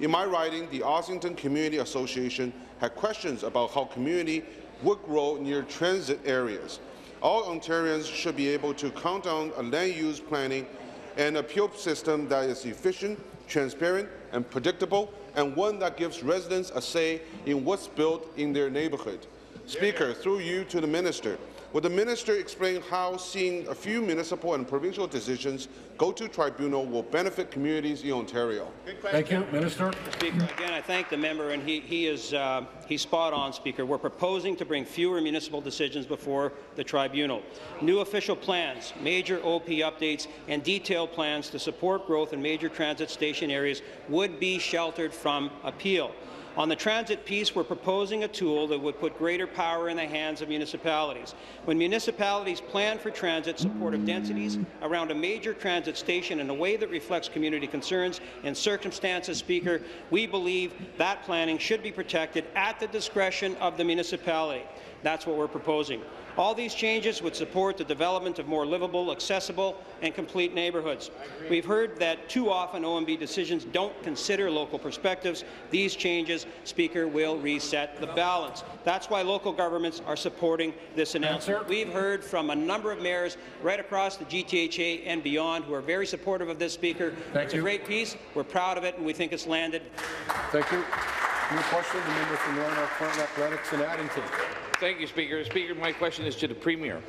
In my writing, the Ossington Community Association had questions about how community would grow near transit areas. All Ontarians should be able to count on a land use planning and appeal system that is efficient, transparent, and predictable, and one that gives residents a say in what's built in their neighborhood. Speaker, through you to the minister, would the minister explain how seeing a few municipal and provincial decisions go to tribunal will benefit communities in Ontario? Thank you, Minister. Speaker, again, I thank the member, and he, he is uh, he's spot on, Speaker. We're proposing to bring fewer municipal decisions before the tribunal. New official plans, major OP updates, and detailed plans to support growth in major transit station areas would be sheltered from appeal. On the transit piece, we're proposing a tool that would put greater power in the hands of municipalities. When municipalities plan for transit supportive densities around a major transit station in a way that reflects community concerns and circumstances, Speaker, we believe that planning should be protected at the discretion of the municipality. That's what we're proposing. All these changes would support the development of more livable, accessible and complete neighbourhoods. We've heard that too often OMB decisions don't consider local perspectives. These changes, Speaker, will reset the balance. That's why local governments are supporting this announcement. We've heard from a number of mayors right across the GTHA and beyond who are very supportive of this, Speaker. Thank it's you. a great piece. We're proud of it, and we think it's landed. Thank you. New question, the member from Lanark Frontenac Lennox and Addington. Thank you, Speaker. Speaker, my question is to the Premier.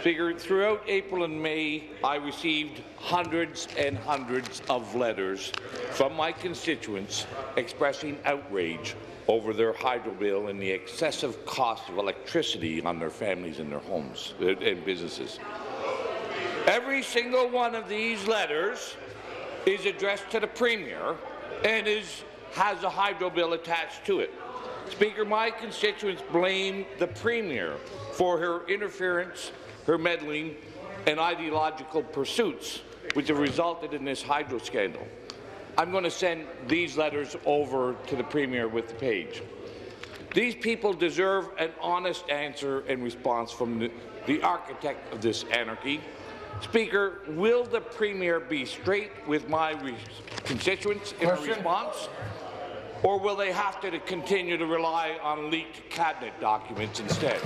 Speaker, throughout April and May, I received hundreds and hundreds of letters from my constituents expressing outrage over their hydro bill and the excessive cost of electricity on their families and their homes uh, and businesses. Every single one of these letters is addressed to the Premier and is, has a hydro bill attached to it. Speaker, my constituents blame the Premier for her interference, her meddling, and ideological pursuits, which have resulted in this hydro scandal. I'm going to send these letters over to the Premier with the page. These people deserve an honest answer and response from the, the architect of this anarchy. Speaker, will the Premier be straight with my re- constituents in response? Or will they have to continue to rely on leaked cabinet documents instead?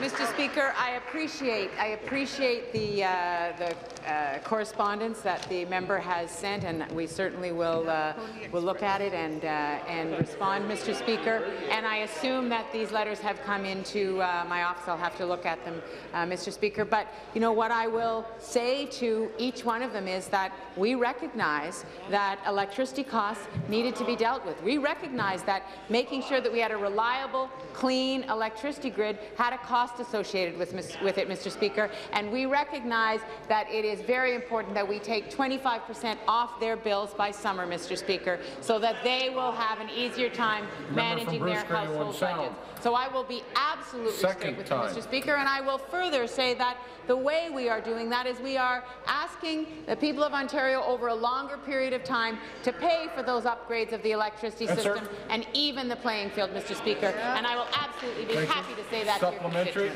Mr. Speaker, I appreciate I appreciate the uh, the uh, correspondence that the member has sent, and we certainly will uh, will look at it and uh, and respond, Mr. Speaker. And I assume that these letters have come into uh, my office. I'll have to look at them, uh, Mr. Speaker. But you know what I will say to each one of them is that we recognize that electricity costs needed to be dealt with. We recognize that making sure that we had a reliable, clean electricity grid had a cost associated with, with it, Mr. Speaker, and we recognize that it is very important that we take 25% off their bills by summer, Mr. Speaker, so that they will have an easier time managing their household budgets. So I will be absolutely Second straight with time. you, Mr. Speaker, and I will further say that the way we are doing that is we are asking the people of Ontario over a longer period of time to pay for those upgrades of the electricity Answer. system and even the playing field, Mr. Speaker. And I will absolutely be Thank you. happy to say that to your Supplementary.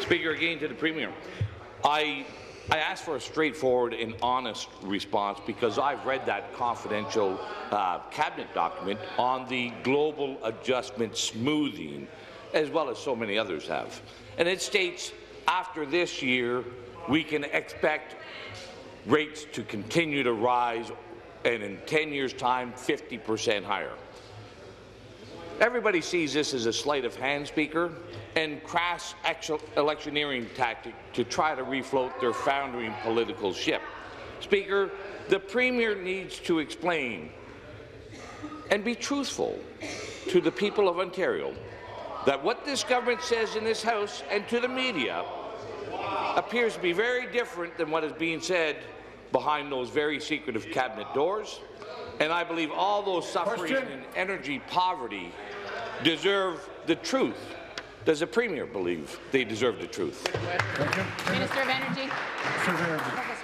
Speaker, again to the Premier. I, I asked for a straightforward and honest response because I've read that confidential uh, cabinet document on the global adjustment smoothing, as well as so many others have. And it states after this year, we can expect rates to continue to rise, and in 10 years' time, 50 percent higher. Everybody sees this as a sleight of hand, Speaker, and crass electioneering tactic to try to refloat their foundering political ship. Speaker, the Premier needs to explain and be truthful to the people of Ontario that what this government says in this House and to the media appears to be very different than what is being said behind those very secretive cabinet doors. And I believe all those suffering Question. in energy poverty deserve the truth. Does the Premier believe they deserve the truth? Minister of Energy.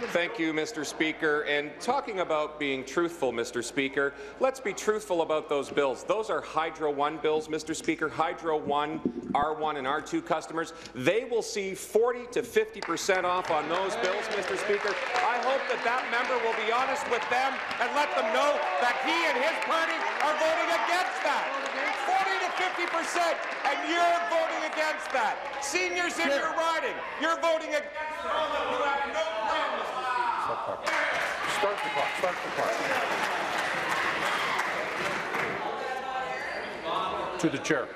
Thank you, Mr. Speaker. And talking about being truthful, Mr. Speaker, let's be truthful about those bills. Those are Hydro One bills, Mr. Speaker. Hydro One, R1 and R2 customers, they will see 40 to 50 percent off on those bills, Mr. Speaker. I hope that that member will be honest with them and let them know that he and his party are voting against that. 40 to 50 percent, and you're voting against that. Seniors in your riding, you're voting against it. You have no plan, Mr. Speaker. Start the clock. Start the clock. To the chair.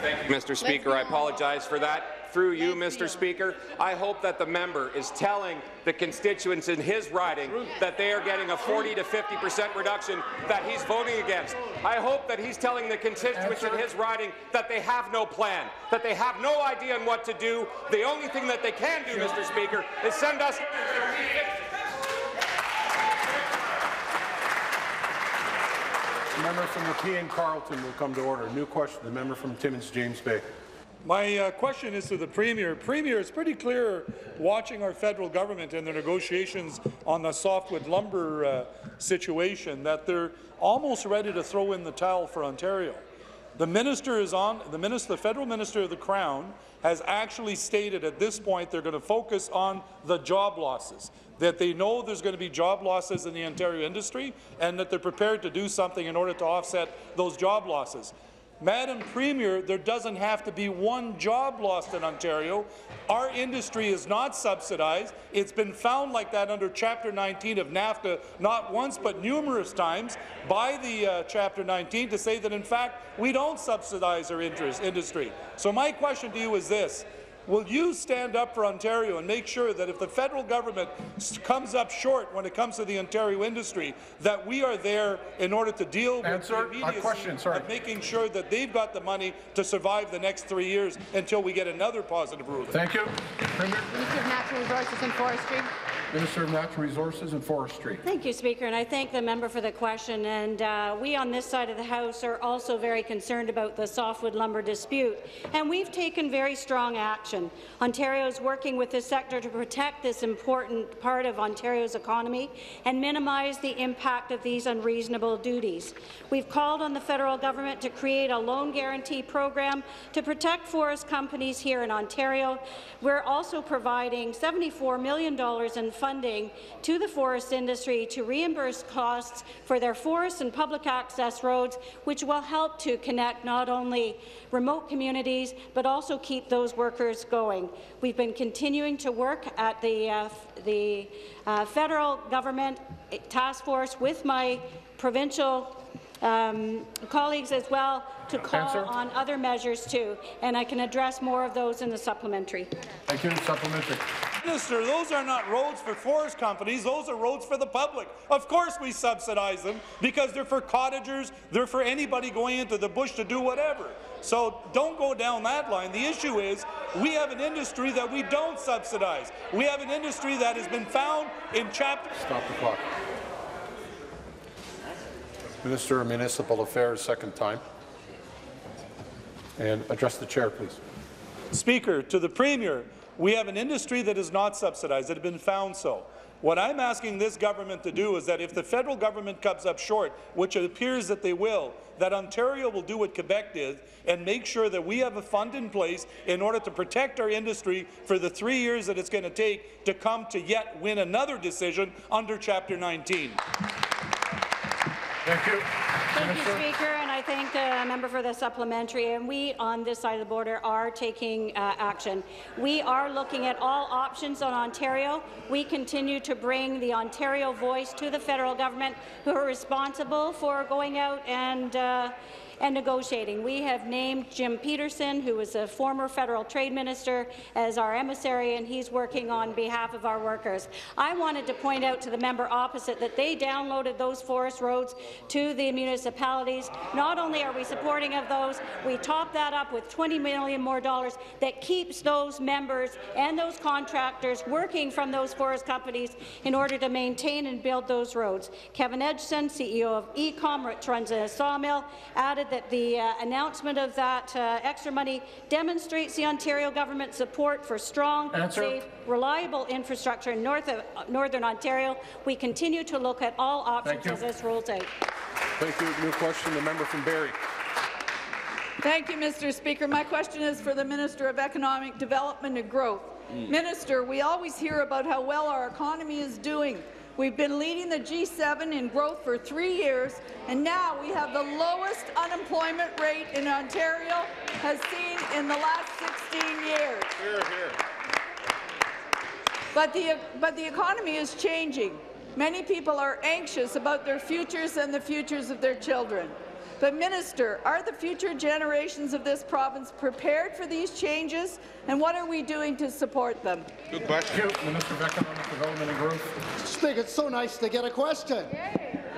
Thank you, Mr. Speaker, I apologize for that through you, Mr. Speaker. I hope that the member is telling the constituents in his riding that they are getting a 40 to 50 percent reduction that he's voting against. I hope that he's telling the constituents in his riding that they have no plan, that they have no idea on what to do. The only thing that they can do, Mr. Speaker, is send us. The member from Nepean Carleton will come to order. New question, the member from Timmins, James Bay. My uh, question is to the Premier. Premier, it's pretty clear watching our federal government and their negotiations on the softwood lumber uh, situation that they're almost ready to throw in the towel for Ontario. The minister is on, the, minister, the federal minister of the Crown has actually stated at this point they're going to focus on the job losses, that they know there's going to be job losses in the Ontario industry and that they're prepared to do something in order to offset those job losses. Madam Premier, there doesn't have to be one job lost in Ontario. Our industry is not subsidized. It's been found like that under Chapter 19 of NAFTA, not once but numerous times by the uh, Chapter 19 to say that, in fact, we don't subsidize our interest, industry. So my question to you is this. Will you stand up for Ontario and make sure that if the federal government comes up short when it comes to the Ontario industry, that we are there in order to deal Answer. with the immediacy question, sorry. of making sure that they've got the money to survive the next three years until we get another positive ruling? Thank you. Premier. Minister of Natural Resources and Forestry. Minister of Natural Resources and Forestry. Thank you, Speaker, and I thank the member for the question. And uh, we on this side of the House are also very concerned about the softwood lumber dispute, and we've taken very strong action. Ontario is working with the sector to protect this important part of Ontario's economy and minimize the impact of these unreasonable duties. We've called on the federal government to create a loan guarantee program to protect forest companies here in Ontario. We're also providing $74 million in funding to the forest industry to reimburse costs for their forest and public access roads, which will help to connect not only remote communities, but also keep those workers going. We've been continuing to work at the, uh, the uh, federal government task force with my provincial um, colleagues as well to call Answer. on other measures too, and I can address more of those in the supplementary. Thank you. Supplementary. Minister, those are not roads for forest companies, those are roads for the public. Of course we subsidize them because they're for cottagers, they're for anybody going into the bush to do whatever. So don't go down that line. The issue is we have an industry that we don't subsidize. We have an industry that has been found in chapter... Stop the clock. Minister of Municipal Affairs, second time. And address the chair, please. Speaker, to the Premier, we have an industry that is not subsidized, that has been found so. What I'm asking this government to do is that if the federal government comes up short, which it appears that they will, that Ontario will do what Quebec did and make sure that we have a fund in place in order to protect our industry for the three years that it's going to take to come to yet win another decision under Chapter 19. Thank you. Thank you, Speaker, and I thank the member for the supplementary. And we, on this side of the border, are taking uh, action. We are looking at all options on Ontario. We continue to bring the Ontario voice to the federal government, who are responsible for going out and uh, and negotiating. We have named Jim Peterson, who was a former federal trade minister, as our emissary, and he's working on behalf of our workers. I wanted to point out to the member opposite that they downloaded those forest roads to the municipalities. Not only are we supporting of those, we top that up with 20 million more dollars that keeps those members and those contractors working from those forest companies in order to maintain and build those roads. Kevin Edgson, CEO of EACOM, which runs a sawmill, added that the uh, announcement of that uh, extra money demonstrates the Ontario government's support for strong, Answer. safe, reliable infrastructure in north of, uh, Northern Ontario. We continue to look at all options as this rolls out. Thank you. New question, the member from Barrie. Thank you, Mr. Speaker. My question is for the Minister of Economic Development and Growth. Minister, we always hear about how well our economy is doing. We've been leading the G7 in growth for three years, and now we have the lowest unemployment rate in Ontario has seen in the last 16 years. Here, here. But the, but the economy is changing. Many people are anxious about their futures and the futures of their children. But, Minister, are the future generations of this province prepared for these changes, and what are we doing to support them? Good question. Minister of Economic Development and Growth. Speaker, it's so nice to get a question.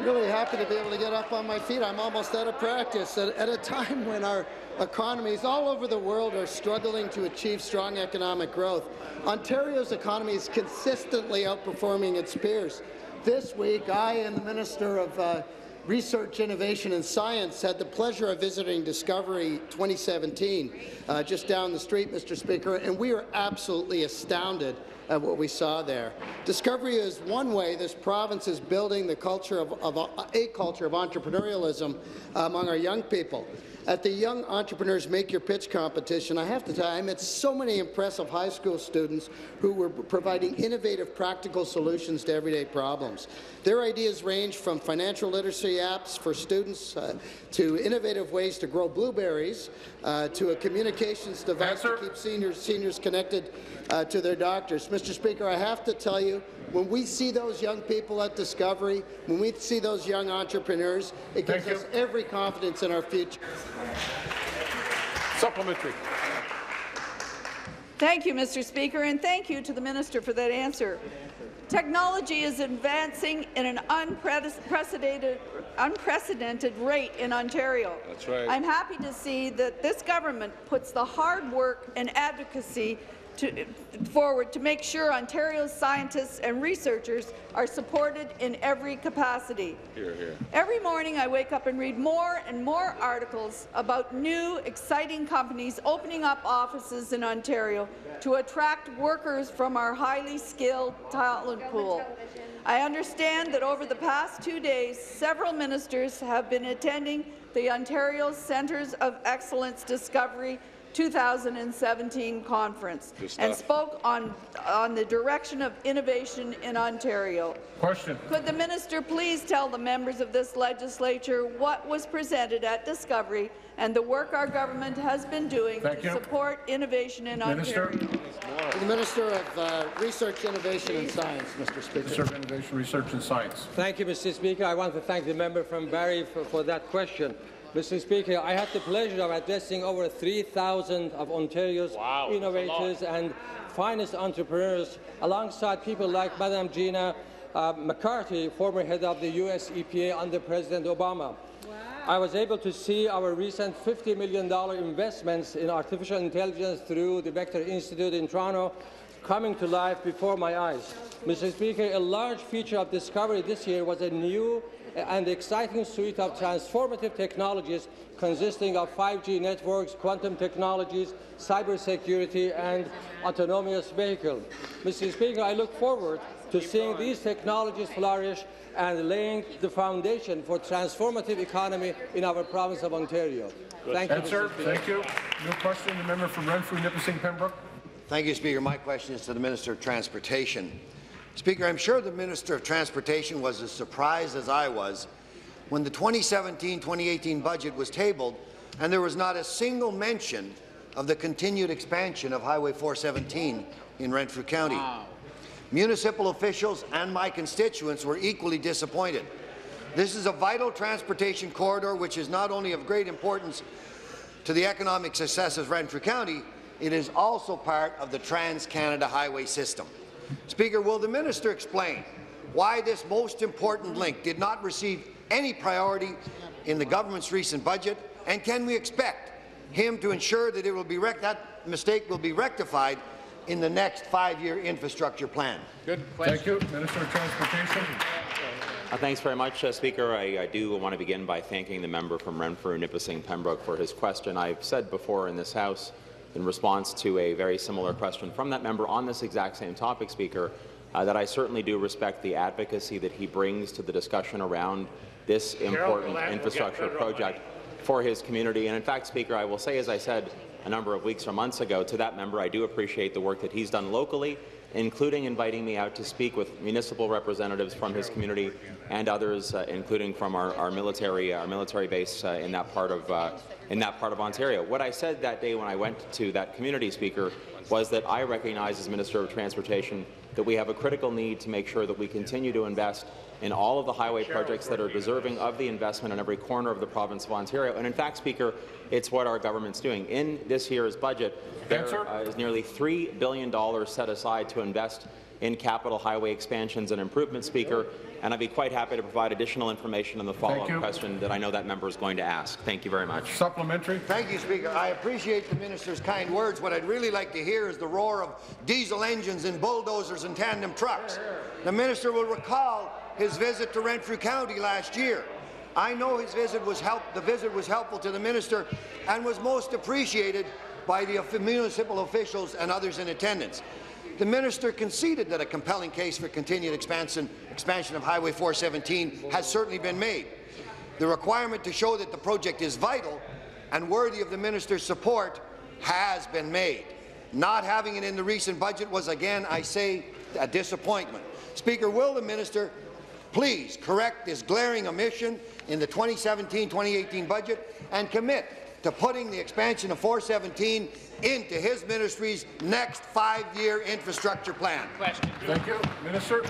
Really happy to be able to get up on my feet. I'm almost out of practice at, at a time when our economies all over the world are struggling to achieve strong economic growth. Ontario's economy is consistently outperforming its peers. This week, I and the Minister of uh, Research, Innovation and Science had the pleasure of visiting Discovery 2017 uh, just down the street, Mr. Speaker, and we are absolutely astounded at what we saw there. Discovery is one way this province is building the culture of, of a culture of entrepreneurialism among our young people. At the Young Entrepreneurs Make Your Pitch competition, I have to tell you, I met so many impressive high school students who were providing innovative, practical solutions to everyday problems. Their ideas range from financial literacy apps for students uh, to innovative ways to grow blueberries uh, to a communications device to keep seniors, seniors connected uh, to their doctors. Mr. Speaker, I have to tell you, when we see those young people at Discovery, when we see those young entrepreneurs, it gives us every confidence in our future. Supplementary. Thank you, Mr. Speaker, and thank you to the minister for that answer. Technology is advancing in an unprecedented, unprecedented rate in Ontario. That's right. I'm happy to see that this government puts the hard work and advocacy to, forward to make sure Ontario's scientists and researchers are supported in every capacity. Here, here. Every morning I wake up and read more and more articles about new, exciting companies opening up offices in Ontario to attract workers from our highly skilled talent pool. I understand that over the past two days, several ministers have been attending the Ontario Centres of Excellence Discovery 2017 conference and spoke on, on the direction of innovation in Ontario. Question. Could the minister please tell the members of this legislature what was presented at Discovery and the work our government has been doing Thank to you. support innovation in Minister. Ontario? The Minister of uh, Research, Innovation and Science, Mr. Speaker. Minister of Innovation, Research and Science. Thank you, Mr. Speaker. I want to thank the member from Barrie for, for that question. Mr. Speaker, I had the pleasure of addressing over 3,000 of Ontario's Wow, innovators and finest entrepreneurs, alongside people like Madam Gina uh, McCarthy, former head of the US EPA under President Obama. I was able to see our recent $50 million investments in artificial intelligence through the Vector Institute in Toronto coming to life before my eyes. Mr. Speaker, a large feature of Discovery this year was a new and the exciting suite of transformative technologies consisting of 5G networks, quantum technologies, cybersecurity, and autonomous vehicles. Mr. Speaker, I look forward to seeing these technologies flourish and laying the foundation for a transformative economy in our province of Ontario. Thank you, Answer. Thank you. New question, the member from Renfrew, Nipissing, Pembroke. Thank you, Speaker. My question is to the Minister of Transportation. Speaker, I'm sure the Minister of Transportation was as surprised as I was when the 2017-2018 budget was tabled and there was not a single mention of the continued expansion of Highway 417 in Renfrew County. Municipal officials and my constituents were equally disappointed. This is a vital transportation corridor which is not only of great importance to the economic success of Renfrew County, it is also part of the Trans-Canada Highway system. Speaker, will the minister explain why this most important link did not receive any priority in the government's recent budget, and can we expect him to ensure that it will be that mistake will be rectified in the next five-year infrastructure plan? Good. Thank you. Minister of Transportation. Uh, thanks very much, uh, Speaker. I, I, do want to begin by thanking the member from Renfrew, Nipissing, Pembroke for his question. I've said before in this House, in response to a very similar question from that member on this exact same topic, Speaker, uh, that I certainly do respect the advocacy that he brings to the discussion around this important infrastructure project for his community. And in fact, Speaker, I will say, as I said a number of weeks or months ago to that member, I do appreciate the work that he's done locally, including inviting me out to speak with municipal representatives from his community and others, uh, including from our, our, military our military base uh, in that part of uh, in that part of Ontario. What I said that day when I went to that community speaker was that I recognize as Minister of Transportation that we have a critical need to make sure that we continue to invest in all of the highway projects that are deserving of the investment in every corner of the province of Ontario. And in fact, Speaker, it's what our government's doing. In this year's budget, there uh, is nearly $3 billion set aside to invest in capital highway expansions and improvements, Speaker, and I'd be quite happy to provide additional information on the follow-up question that I know that member is going to ask. Thank you very much. Supplementary. Thank you, Speaker. I appreciate the minister's kind words. What I'd really like to hear is the roar of diesel engines and bulldozers and tandem trucks. The minister will recall his visit to Renfrew County last year, I know his visit was help, the visit was helpful to the minister and was most appreciated by the municipal officials and others in attendance. The minister conceded that a compelling case for continued expansion, expansion of Highway 417 has certainly been made. The requirement to show that the project is vital and worthy of the minister's support has been made. Not having it in the recent budget was again, I say, a disappointment. Speaker, will the minister please correct this glaring omission in the 2017-2018 budget and commit to putting the expansion of 417 into his ministry's next five-year infrastructure plan. Question. Thank you. Minister.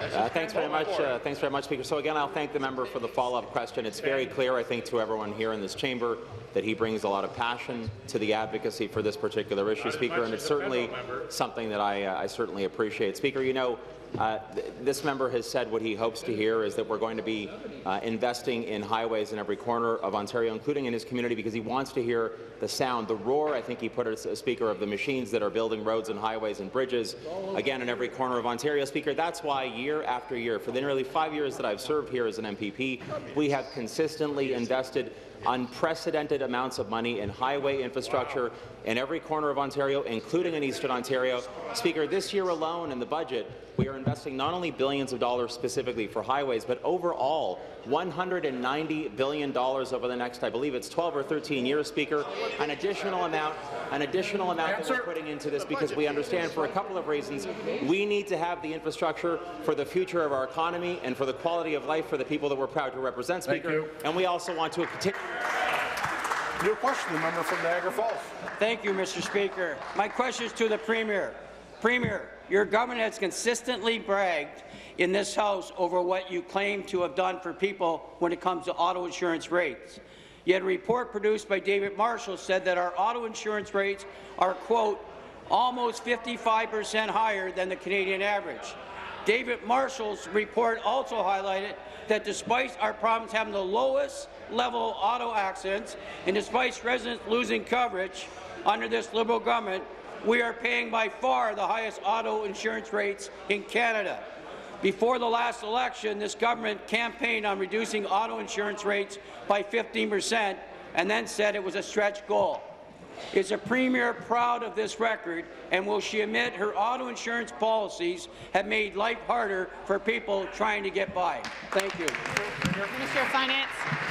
Uh, thanks very much. Uh, thanks very much, Speaker. So again, I'll thank the member for the follow-up question. It's very clear, I think, to everyone here in this chamber that he brings a lot of passion to the advocacy for this particular issue, Speaker, and it's certainly something that I, uh, I certainly appreciate. Speaker, you know, uh, th this member has said what he hopes to hear is that we're going to be uh, investing in highways in every corner of Ontario, including in his community, because he wants to hear the sound, the roar, I think he put as a speaker, of the machines that are building roads and highways and bridges, again, in every corner of Ontario. Speaker, that's why year after year, for the nearly five years that I've served here as an MPP, we have consistently invested unprecedented amounts of money in highway infrastructure in every corner of Ontario, including in Eastern Ontario. Speaker, this year alone in the budget, we are investing not only billions of dollars specifically for highways, but overall $190 billion over the next, I believe it's 12 or 13 years, Speaker. An additional amount, an additional amount that we're putting into this because we understand for a couple of reasons we need to have the infrastructure for the future of our economy and for the quality of life for the people that we're proud to represent, Speaker. And we also want to continue. New question, the member from Niagara Falls. Thank you, Mr. Speaker. My question is to the Premier. Premier, your government has consistently bragged in this House over what you claim to have done for people when it comes to auto insurance rates. Yet a report produced by David Marshall said that our auto insurance rates are, quote, almost 55 percent higher than the Canadian average. David Marshall's report also highlighted that despite our province having the lowest level auto accidents, and despite residents losing coverage under this Liberal government, we are paying by far the highest auto insurance rates in Canada. Before the last election, this government campaigned on reducing auto insurance rates by 15 percent and then said it was a stretch goal. Is the Premier proud of this record, and will she admit her auto insurance policies have made life harder for people trying to get by? Thank you. Minister of Finance.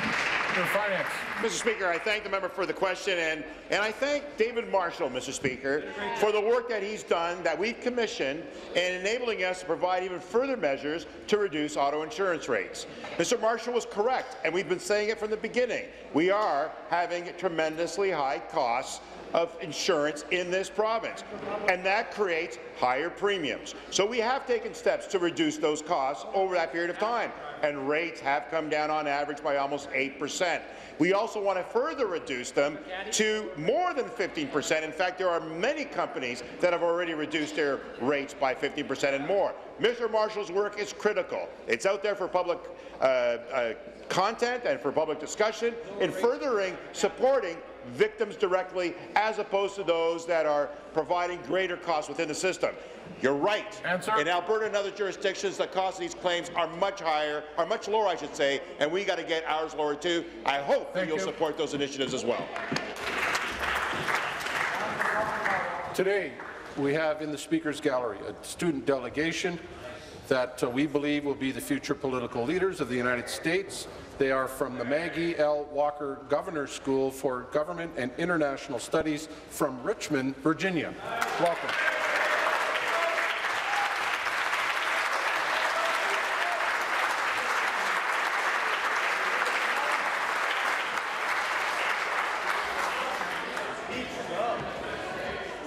Finance. Mr. Speaker, I thank the member for the question, and, and I thank David Marshall, Mr. Speaker, for the work that he's done, that we've commissioned, in enabling us to provide even further measures to reduce auto insurance rates. Mr. Marshall was correct, and we've been saying it from the beginning. We are having tremendously high costs of insurance in this province, and that creates higher premiums. So we have taken steps to reduce those costs over that period of time, and rates have come down on average by almost 8 percent. We also want to further reduce them to more than 15 percent. In fact, there are many companies that have already reduced their rates by 15 percent and more. Mr. Marshall's work is critical. It's out there for public uh, uh, content and for public discussion in furthering supporting victims directly as opposed to those that are providing greater costs within the system. You're right. Answer. In Alberta and other jurisdictions, the cost of these claims are much higher, are much lower, I should say, and we got to get ours lower too. I hope that you'll you. support those initiatives as well. Today, we have in the Speaker's Gallery a student delegation that uh, we believe will be the future political leaders of the United States. They are from the Maggie L. Walker Governor's School for Government and International Studies from Richmond, Virginia. Welcome.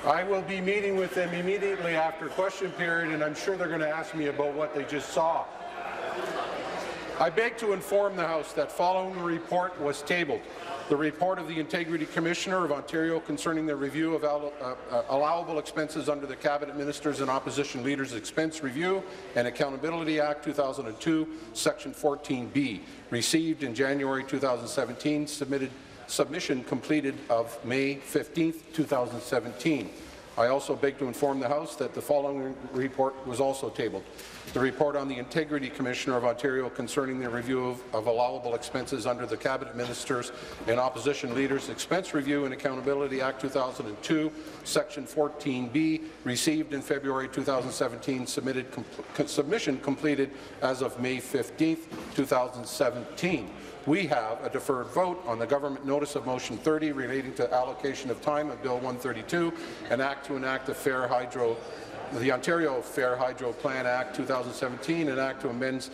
I will be meeting with them immediately after question period, and I'm sure they're going to ask me about what they just saw. I beg to inform the House that following report was tabled, the report of the Integrity Commissioner of Ontario concerning the review of uh, uh, allowable expenses under the Cabinet Ministers and Opposition Leaders Expense Review and Accountability Act 2002, Section 14B, received in January 2017, submitted submission completed of May 15, 2017. I also beg to inform the House that the following report was also tabled. The report on the Integrity Commissioner of Ontario concerning the review of, of allowable expenses under the Cabinet Ministers and Opposition Leaders Expense Review and Accountability Act 2002, Section 14B, received in February 2017, submitted com submission completed as of May 15, 2017 we have a deferred vote on the government notice of motion 30 relating to allocation of time of Bill 132, an act to enact the Fair Hydro the Ontario Fair Hydro Plan Act 2017, an act to amend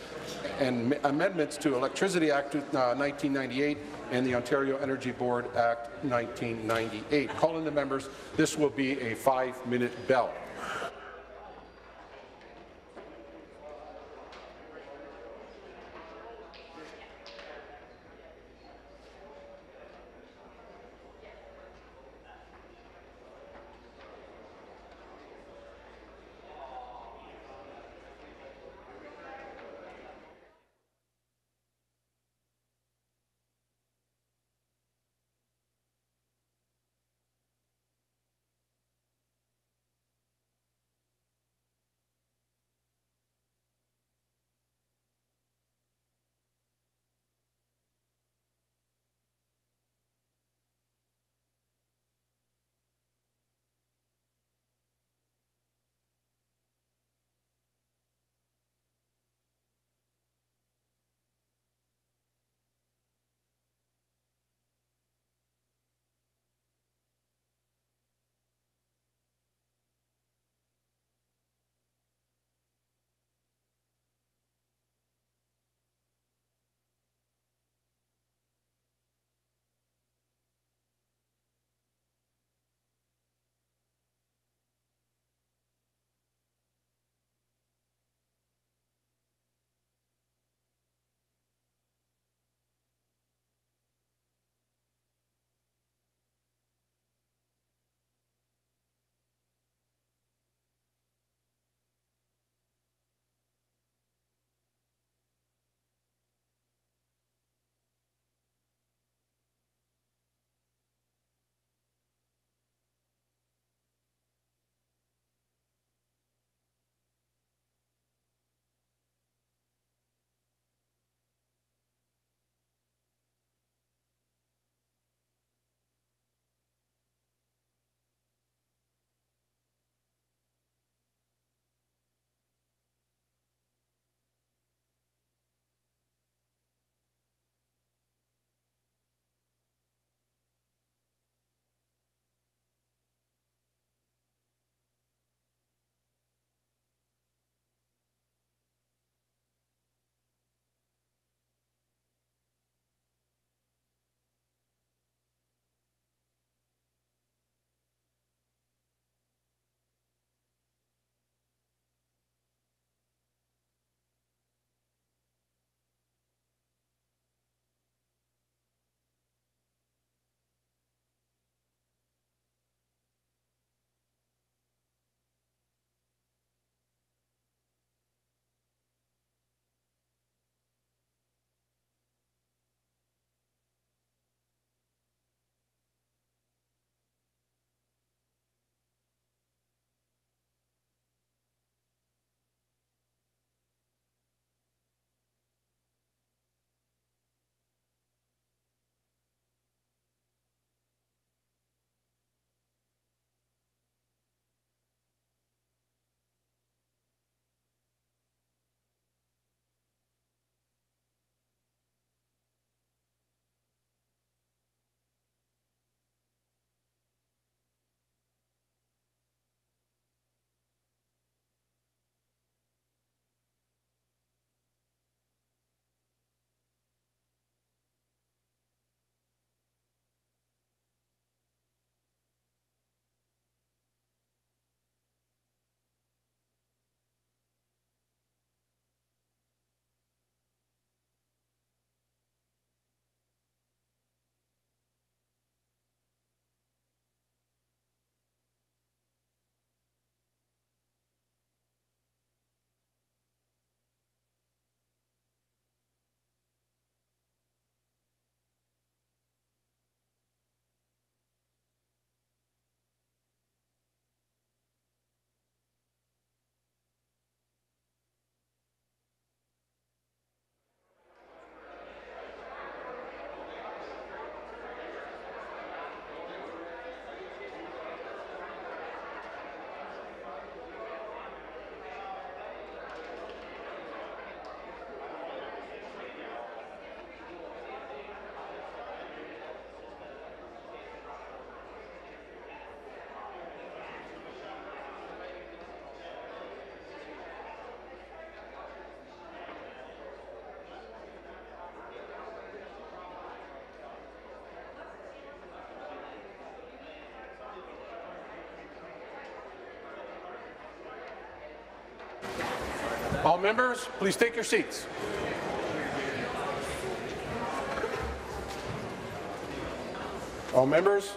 and amendments to Electricity Act uh, 1998 and the Ontario Energy Board Act 1998. Calling the members, this will be a five-minute bell. All members, please take your seats. All members,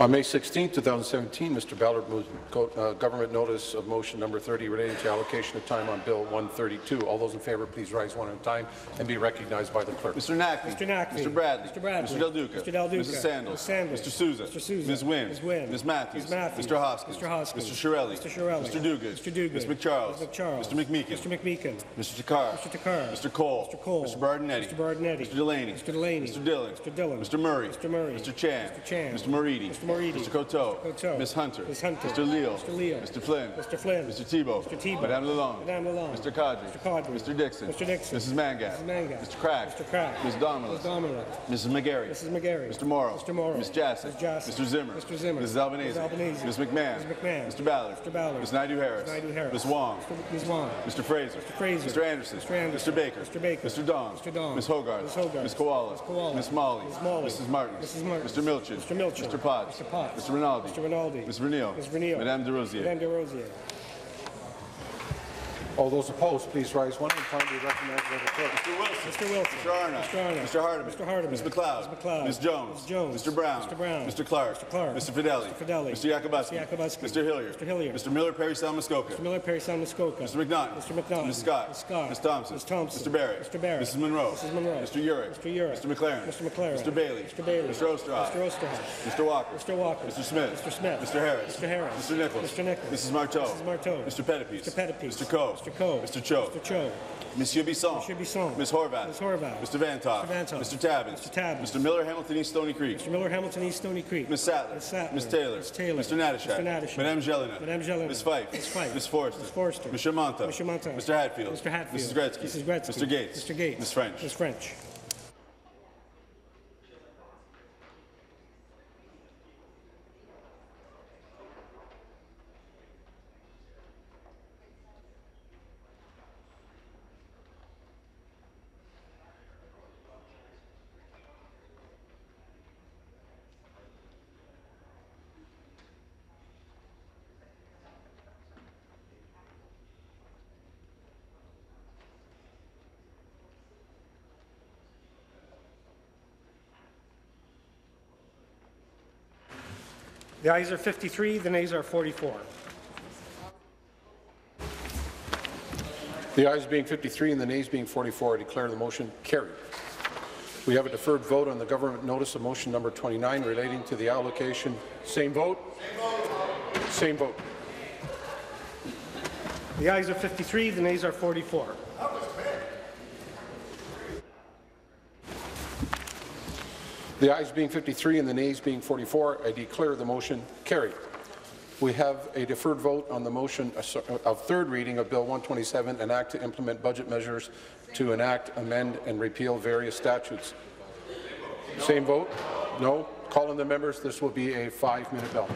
On May 16, 2017, Mr. Ballard moved co- uh, government notice of motion number 30 relating to allocation of time on Bill 132. All those in favour, please rise one at a time and be recognized by the clerk. Mr. Naqvi. Mr. Naqvi. Mr. Bradley. Mr. Bradley. Mr. Del Duca. Mr. Del Duca. Mrs. Sandals. Mrs. Sandals. Mr. Sousa. Mr. Sousa. Ms. Wynne. Ms. Wynne. Ms. Matthews. Ms. Matthews. Mr. Hoskins. Mr. Hoskins. Mr. Chiarelli. Mr. Chiarelli. Mr. Duguid. Mr. Duguid. Ms. McCharles. Ms. McCharles. Mr. McMeekin. Mr. McMeekin. Mr. Takhar. Mr. Takhar. Mr. Colle. Mr. Colle. Mr. Berardinetti. Mr. Berardinetti. Mr. Delaney. Mr. Delaney. Mr. Dhillon. Mr. Dhillon. Mr. Murray. Mr. Murray. Mr. Chan. Mr. Chan. Mr. Moridi. Mr. Moridi. Mr. Coteau. Mr. Coteau. Ms. Hunter. Ms. Hunter. Mr. Leal. Mr. Leal. Mr. Flynn. Mr. Flynn. Mr. Thibeault. Mr. Thibeault. Madame Lalonde. Madame Lalonde. Mr. Qaadri. Mr. Qaadri. Mr. Dickson. Mr. Dickson. Mrs. Mangat. Mrs. Mangat. Mr. Crack. Mr. Crack. Ms. Damerla. Ms. Damerla. Mrs. McGarry. Mrs. McGarry. Mr. Mauro. Mr. Mauro. Ms. Jaczek. Ms. Jaczek. Mr. Zimmer. Mr. Zimmer. Mrs. Albanese. Ms. Albanese. Ms. McMahon. Ms. McMahon. Mr. Ballard. Mr. Ballard. Ms. Naidoo Harris. Ms. Naidoo Harris. Ms. Wong. Ms. Wong. Mr. Fraser. Mr. Fraser. Mr. Anderson. Mr. Anderson. Mr. Baker. Mr. Baker. Mr. Dong. Mr. Dong. Ms. Hogarth. Ms. Hogarth. Ms. Kiwala. Ms. Kiwala. Ms. Malhi. Ms. Malhi. Mrs. Martin. Mrs. Martin. Mr. Milczyn. Mr. Milczyn. Mr. Potts. Mr. Potts. Mr. Rinaldi. Mr. Rinaldi. Ms. Vernile. Ms. Madame Des Rosiers. Madame Des Rosiers. All those opposed, please rise one at a time and be recognized by the clerk. Mr. Wilson. Mr. Wilson. Mr. Arnott. Mr. Arnott. Mr. Hardeman. Mr. Hardeman. Ms. MacLeod. Ms. MacLeod. Ms. Jones. Ms. Jones. Mr. Brown. Mr. Brown. Mr. Clark. Mr. Clark. Mr. Fedeli. Mr. Fedeli. Mr. Yakabuski. Mr. Yakabuski. Mr. Hillier. Mr. Hillier. Mr. Miller Parry Sound Muskoka. Mr. Miller, Parry Sound, Muskoka. Mr. McNaughton. Mr. McNaughton. Ms. Scott. Ms. Scott. Ms. Thompson. Ms. Thompson. Mr. Barrett. Mr. Barrett. Mrs. Munro. Mrs. Munro. Mr. Yurek. Mr. Yurek. Mr. MacLaren. Mr. MacLaren. Mr. Bailey. Mr. Bailey. Mr. Oosterhoff. Mr. Oosterhoff. Mr. Walker. Mr. Walker. Mr. Smith. Mr. Smith. Mr. Harris. Mr. Harris. Mr. Nicholls. Mr. Nicholls. Mrs. Martow. Mrs. Martow. Mr. Pettapiece. Mr. Pettapiece. Mr. Coe. Mr. Coe. Mr. Cho. Mr. Cho. Monsieur Bisson. Monsieur Bisson. Ms. Horwath. Ms. Horwath. Mr. Vanthof. Mr. Vanthof. Mr. Tabuns. Mr. Tabuns. Mr. Miller, Hamilton East Stoney Creek. Mr. Miller, Hamilton East, Stoney Creek. Ms. Sattler. Ms. Sattler. Ms. Taylor. Ms. Taylor. Mr. Natyshak. Mr. Natyshak. Madame Gélinas. Madame Gélinas. Ms. Fife. Ms. Fife. Ms. Forster. Ms. Forster. Mr. Mantha. Mr. Mantha. Mr. Hatfield. Mr. Hatfield. Mrs. Gretzky. Mrs. Gretzky. Mr. Gates. Mr. Gates. Ms. French. Ms. French. The ayes are 53, the nays are 44. The ayes being 53 and the nays being 44, I declare the motion carried. We have a deferred vote on the government notice of motion number 29 relating to the allocation. Same vote? Same vote. The ayes are 53, the nays are 44. The ayes being 53 and the nays being 44, I declare the motion carried. We have a deferred vote on the motion uh, uh, of third reading of Bill 127, an act to implement budget measures to enact, amend, and repeal various statutes. Same vote? No? Calling the members, this will be a five-minute bell.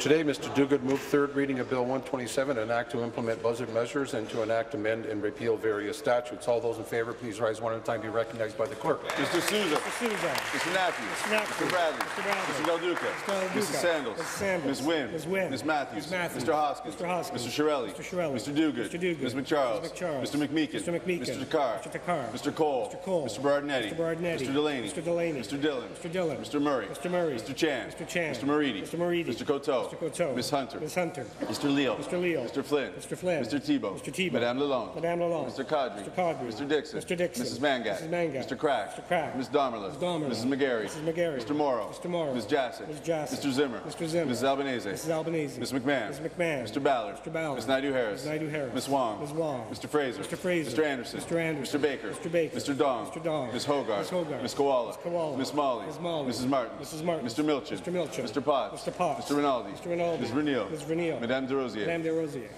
Today, Mr. Duguid moved third reading of Bill 127, an act to implement budget measures and to enact, amend, and repeal various statutes. All those in favour, please rise one at a time. Be recognized by the clerk. Mr. Sousa. Mr. Sousa. Mr. Matthews. Mr. Matthews. Mr. Bradley. Mr. Bradley. Mr. Del Duca. Mr. Del Duca. Mrs. Sandals. Mrs. Sandals. Ms. Wynne. Ms. Wynne. Ms. Matthews. Ms. Matthews. Mr. Hoskins. Mr. Hoskins. Mr. Chiarelli. Mr. Chiarelli. Mr. Duguid. Mr. Duguid. Ms. McCharles. Ms. McCharles. Mr. McMeekin. Mr. McMeekin. Mr. Takhar. Mr. Takhar. Mr. Colle. Mr. Colle. Mr. Berardinetti. Mr. Berardinetti. Mr. Delaney. Mr. Delaney. Mr. Dhillon. Mr. Dhillon. Mr. Murray. Mr. Murray. Mr. Chan. Mr. Chan. Mr. Moridi. Mr. Moridi. Mr. Coteau. Mr. Coteau. Ms. Hunter. Ms. Hunter. Mr. Leal. Mr. Leal. Mr. Flynn. Mr. Flynn. Mr. Thibeault. Mr. Thibeault. Madame Lalonde. Madame Lalonde. Mr. Qaadri. Mr. Qaadri. Mr. Dickson. Mr. Dickson. Mrs. Mangat. Mrs. Mangat. Mr. Crack. Mr. Crack. Ms. Damerla. Ms. Damerla. Mrs. McGarry. Mrs. McGarry. Mr. Mauro. Mr. Mauro. Ms. Jaczek. Ms. Jaczek. Mr. Zimmer. Mr. Zimmer. Mrs. Albanese. Mrs. Albanese. Ms. McMahon. Ms. McMahon. Mr. Ballard. Mr. Ballard. Ms. Naidoo-Harris. Ms. Naidoo-Harris. Ms. Wong. Ms. Wong. Mr. Fraser. Mr. Fraser. Mr. Anderson. Mr. Anderson. Mr. Baker. Mr. Baker. Mr. Dong. Mr. Dong. Ms. Hogarth. Ms. Hogarth. Ms. Kiwala. Ms. Kiwala. Ms. Malhi. Ms. Malhi. Mrs. Martin. Mrs. Martin. Mr. Milczyn. Mr. Milczyn. Mr. Potts. Mr. Potts. Mr. Rinaldi. Mr. Rinaldi. Ms. Renil. Ms. Renil. Madame Des Rosiers. Madame Des Rosiers.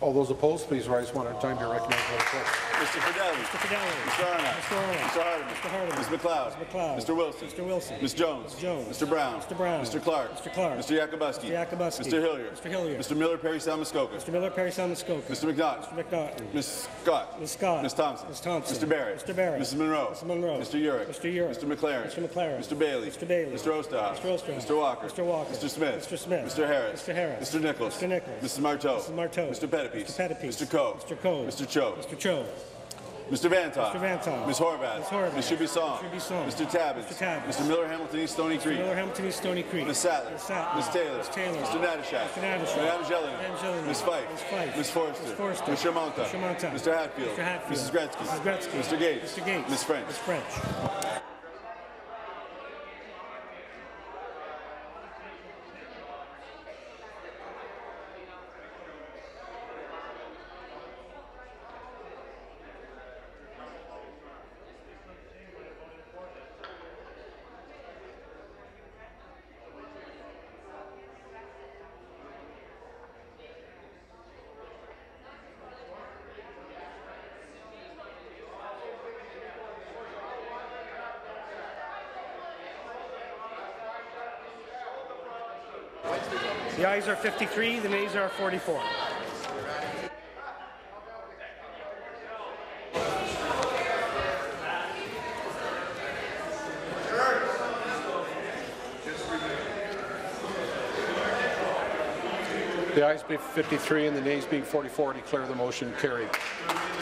All those opposed, please rise one at a time to recognize by the clerk. Mr. Fedeli. Mr. Fedeli. Mr. Arnott. Mr. Arnott. Mr. Hardeman. Mr. Hardeman. Ms. MacLeod. Ms. MacLeod. Mr. Wilson. Mr. Wilson. Ms. Jones. Ms. Jones. Mr. Brown. Mr. Brown. Mr. Clark. Mr. Clark. Mr. Yakabuski. Mr. Yakabuski. Mr. Hillier. Mr. Hillier. Mr. Miller Parry Sound Muskoka. Mr. Miller, Parry Sound Muskoka. Mr. McNaught. Mr. McNaught. Ms. Scott. Ms. Scott. Ms. Thompson. Ms. Thompson. Mr. Barrett. Mr. Barrett. Mrs. Munro. Mrs. Munro. Mr. Yurek. Mr. Yurek. Mr. MacLaren. Mr. MacLaren. Mr. Bailey. Mr. Bailey. Mr. Oosterhoff. Mr. Oosterhoff. Mr. Walker. Mr. Walker. Mr. Smith. Mr. Smith. Mr. Harris. Mr. Harris. Mr. Nicholls. Mr. Nicholls. Mrs. Martow. Mrs. Martow. Mr. Pettapiece. Mr. Pettapiece. Mr. Coe. Mr. Coe. Mr. Cho. Mr. Cho. Mr. Vanthof. Mr. Vanthof. Ms. Horwath. Ms. Horwath. Ms. Shibisong. Shibisong. Mr. Tabuns. Mr. Tabuns. Mr. Miller Hamilton East Stony Mr. Creek. Miller Hamilton East Stoney Creek. Ms. Sattler. Ms. Sattler. Ms. Taylor. Ms. Taylor. Mr. Natyshak. Mr. Natyshak. Gélinas. Madame Gélinas. Ms. Fife. Ms. Fife. Ms. Forster. Ms. Forster. Mr. Mantha. Mr. Mantha. Mr. Hatfield. Mr. Hatfield. Mrs. Gretzky. Mrs. Gretzky. Mr. Gates. Mr. Gates. Ms. French. Ms. French. The ayes are 53, the nays are 44. The ayes being 53 and the nays being 44 declare the motion carried.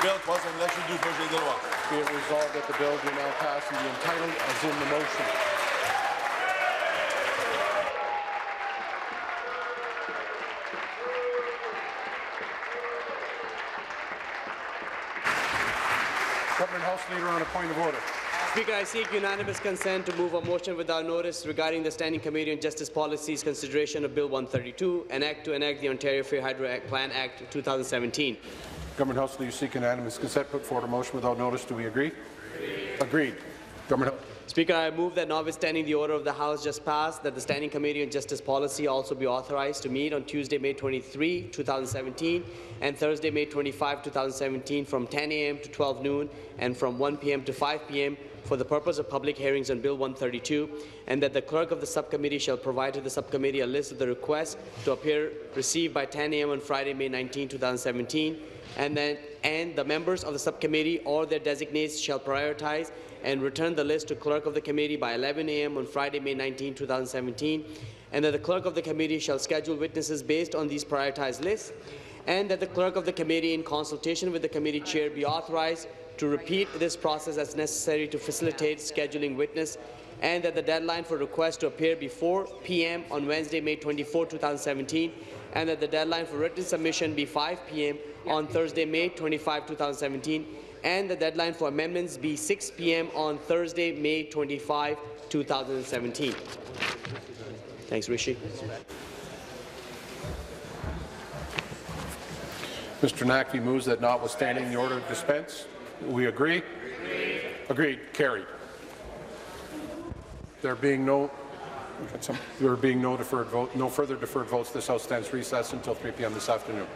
Bill, troisième lecture du projet. Be it resolved that the bill do now pass and be entitled as in the motion. Government House Leader on a point of order. Speaker, I seek unanimous consent to move a motion without notice regarding the Standing Committee on Justice Policy's consideration of Bill 132, an act to enact the Ontario Fair Hydro Act Plan Act 2017. Government House do you seek unanimous consent. Put forward a motion without notice. Do we agree? Agreed. Government House. Speaker, I move that notwithstanding the order of the House just passed, that the Standing Committee on Justice Policy also be authorized to meet on Tuesday, May 23, 2017, and Thursday, May 25, 2017, from 10 a.m. to 12 noon and from 1 p.m. to 5 p.m. for the purpose of public hearings on Bill 132, and that the clerk of the subcommittee shall provide to the subcommittee a list of the requests to appear received by 10 a.m. on Friday, May 19, 2017, and then and the members of the subcommittee or their designates shall prioritize and return the list to clerk of the committee by 11 a.m. on Friday, May 19, 2017, and that the clerk of the committee shall schedule witnesses based on these prioritized lists, and that the clerk of the committee, in consultation with the committee chair, be authorized to repeat this process as necessary to facilitate scheduling witness, and that the deadline for requests to appear before p.m. on Wednesday, May 24, 2017, and that the deadline for written submission be 5 p.m. on Thursday, May 25, 2017, and the deadline for amendments be 6 p.m. on Thursday, May 25, 2017. Thanks, Rishi. Mr. Naqvi moves that notwithstanding the order of dispense. We agree? Agreed. Carried. There being no there being no deferred vote, no further deferred votes, this House stands recessed until 3 p.m. this afternoon.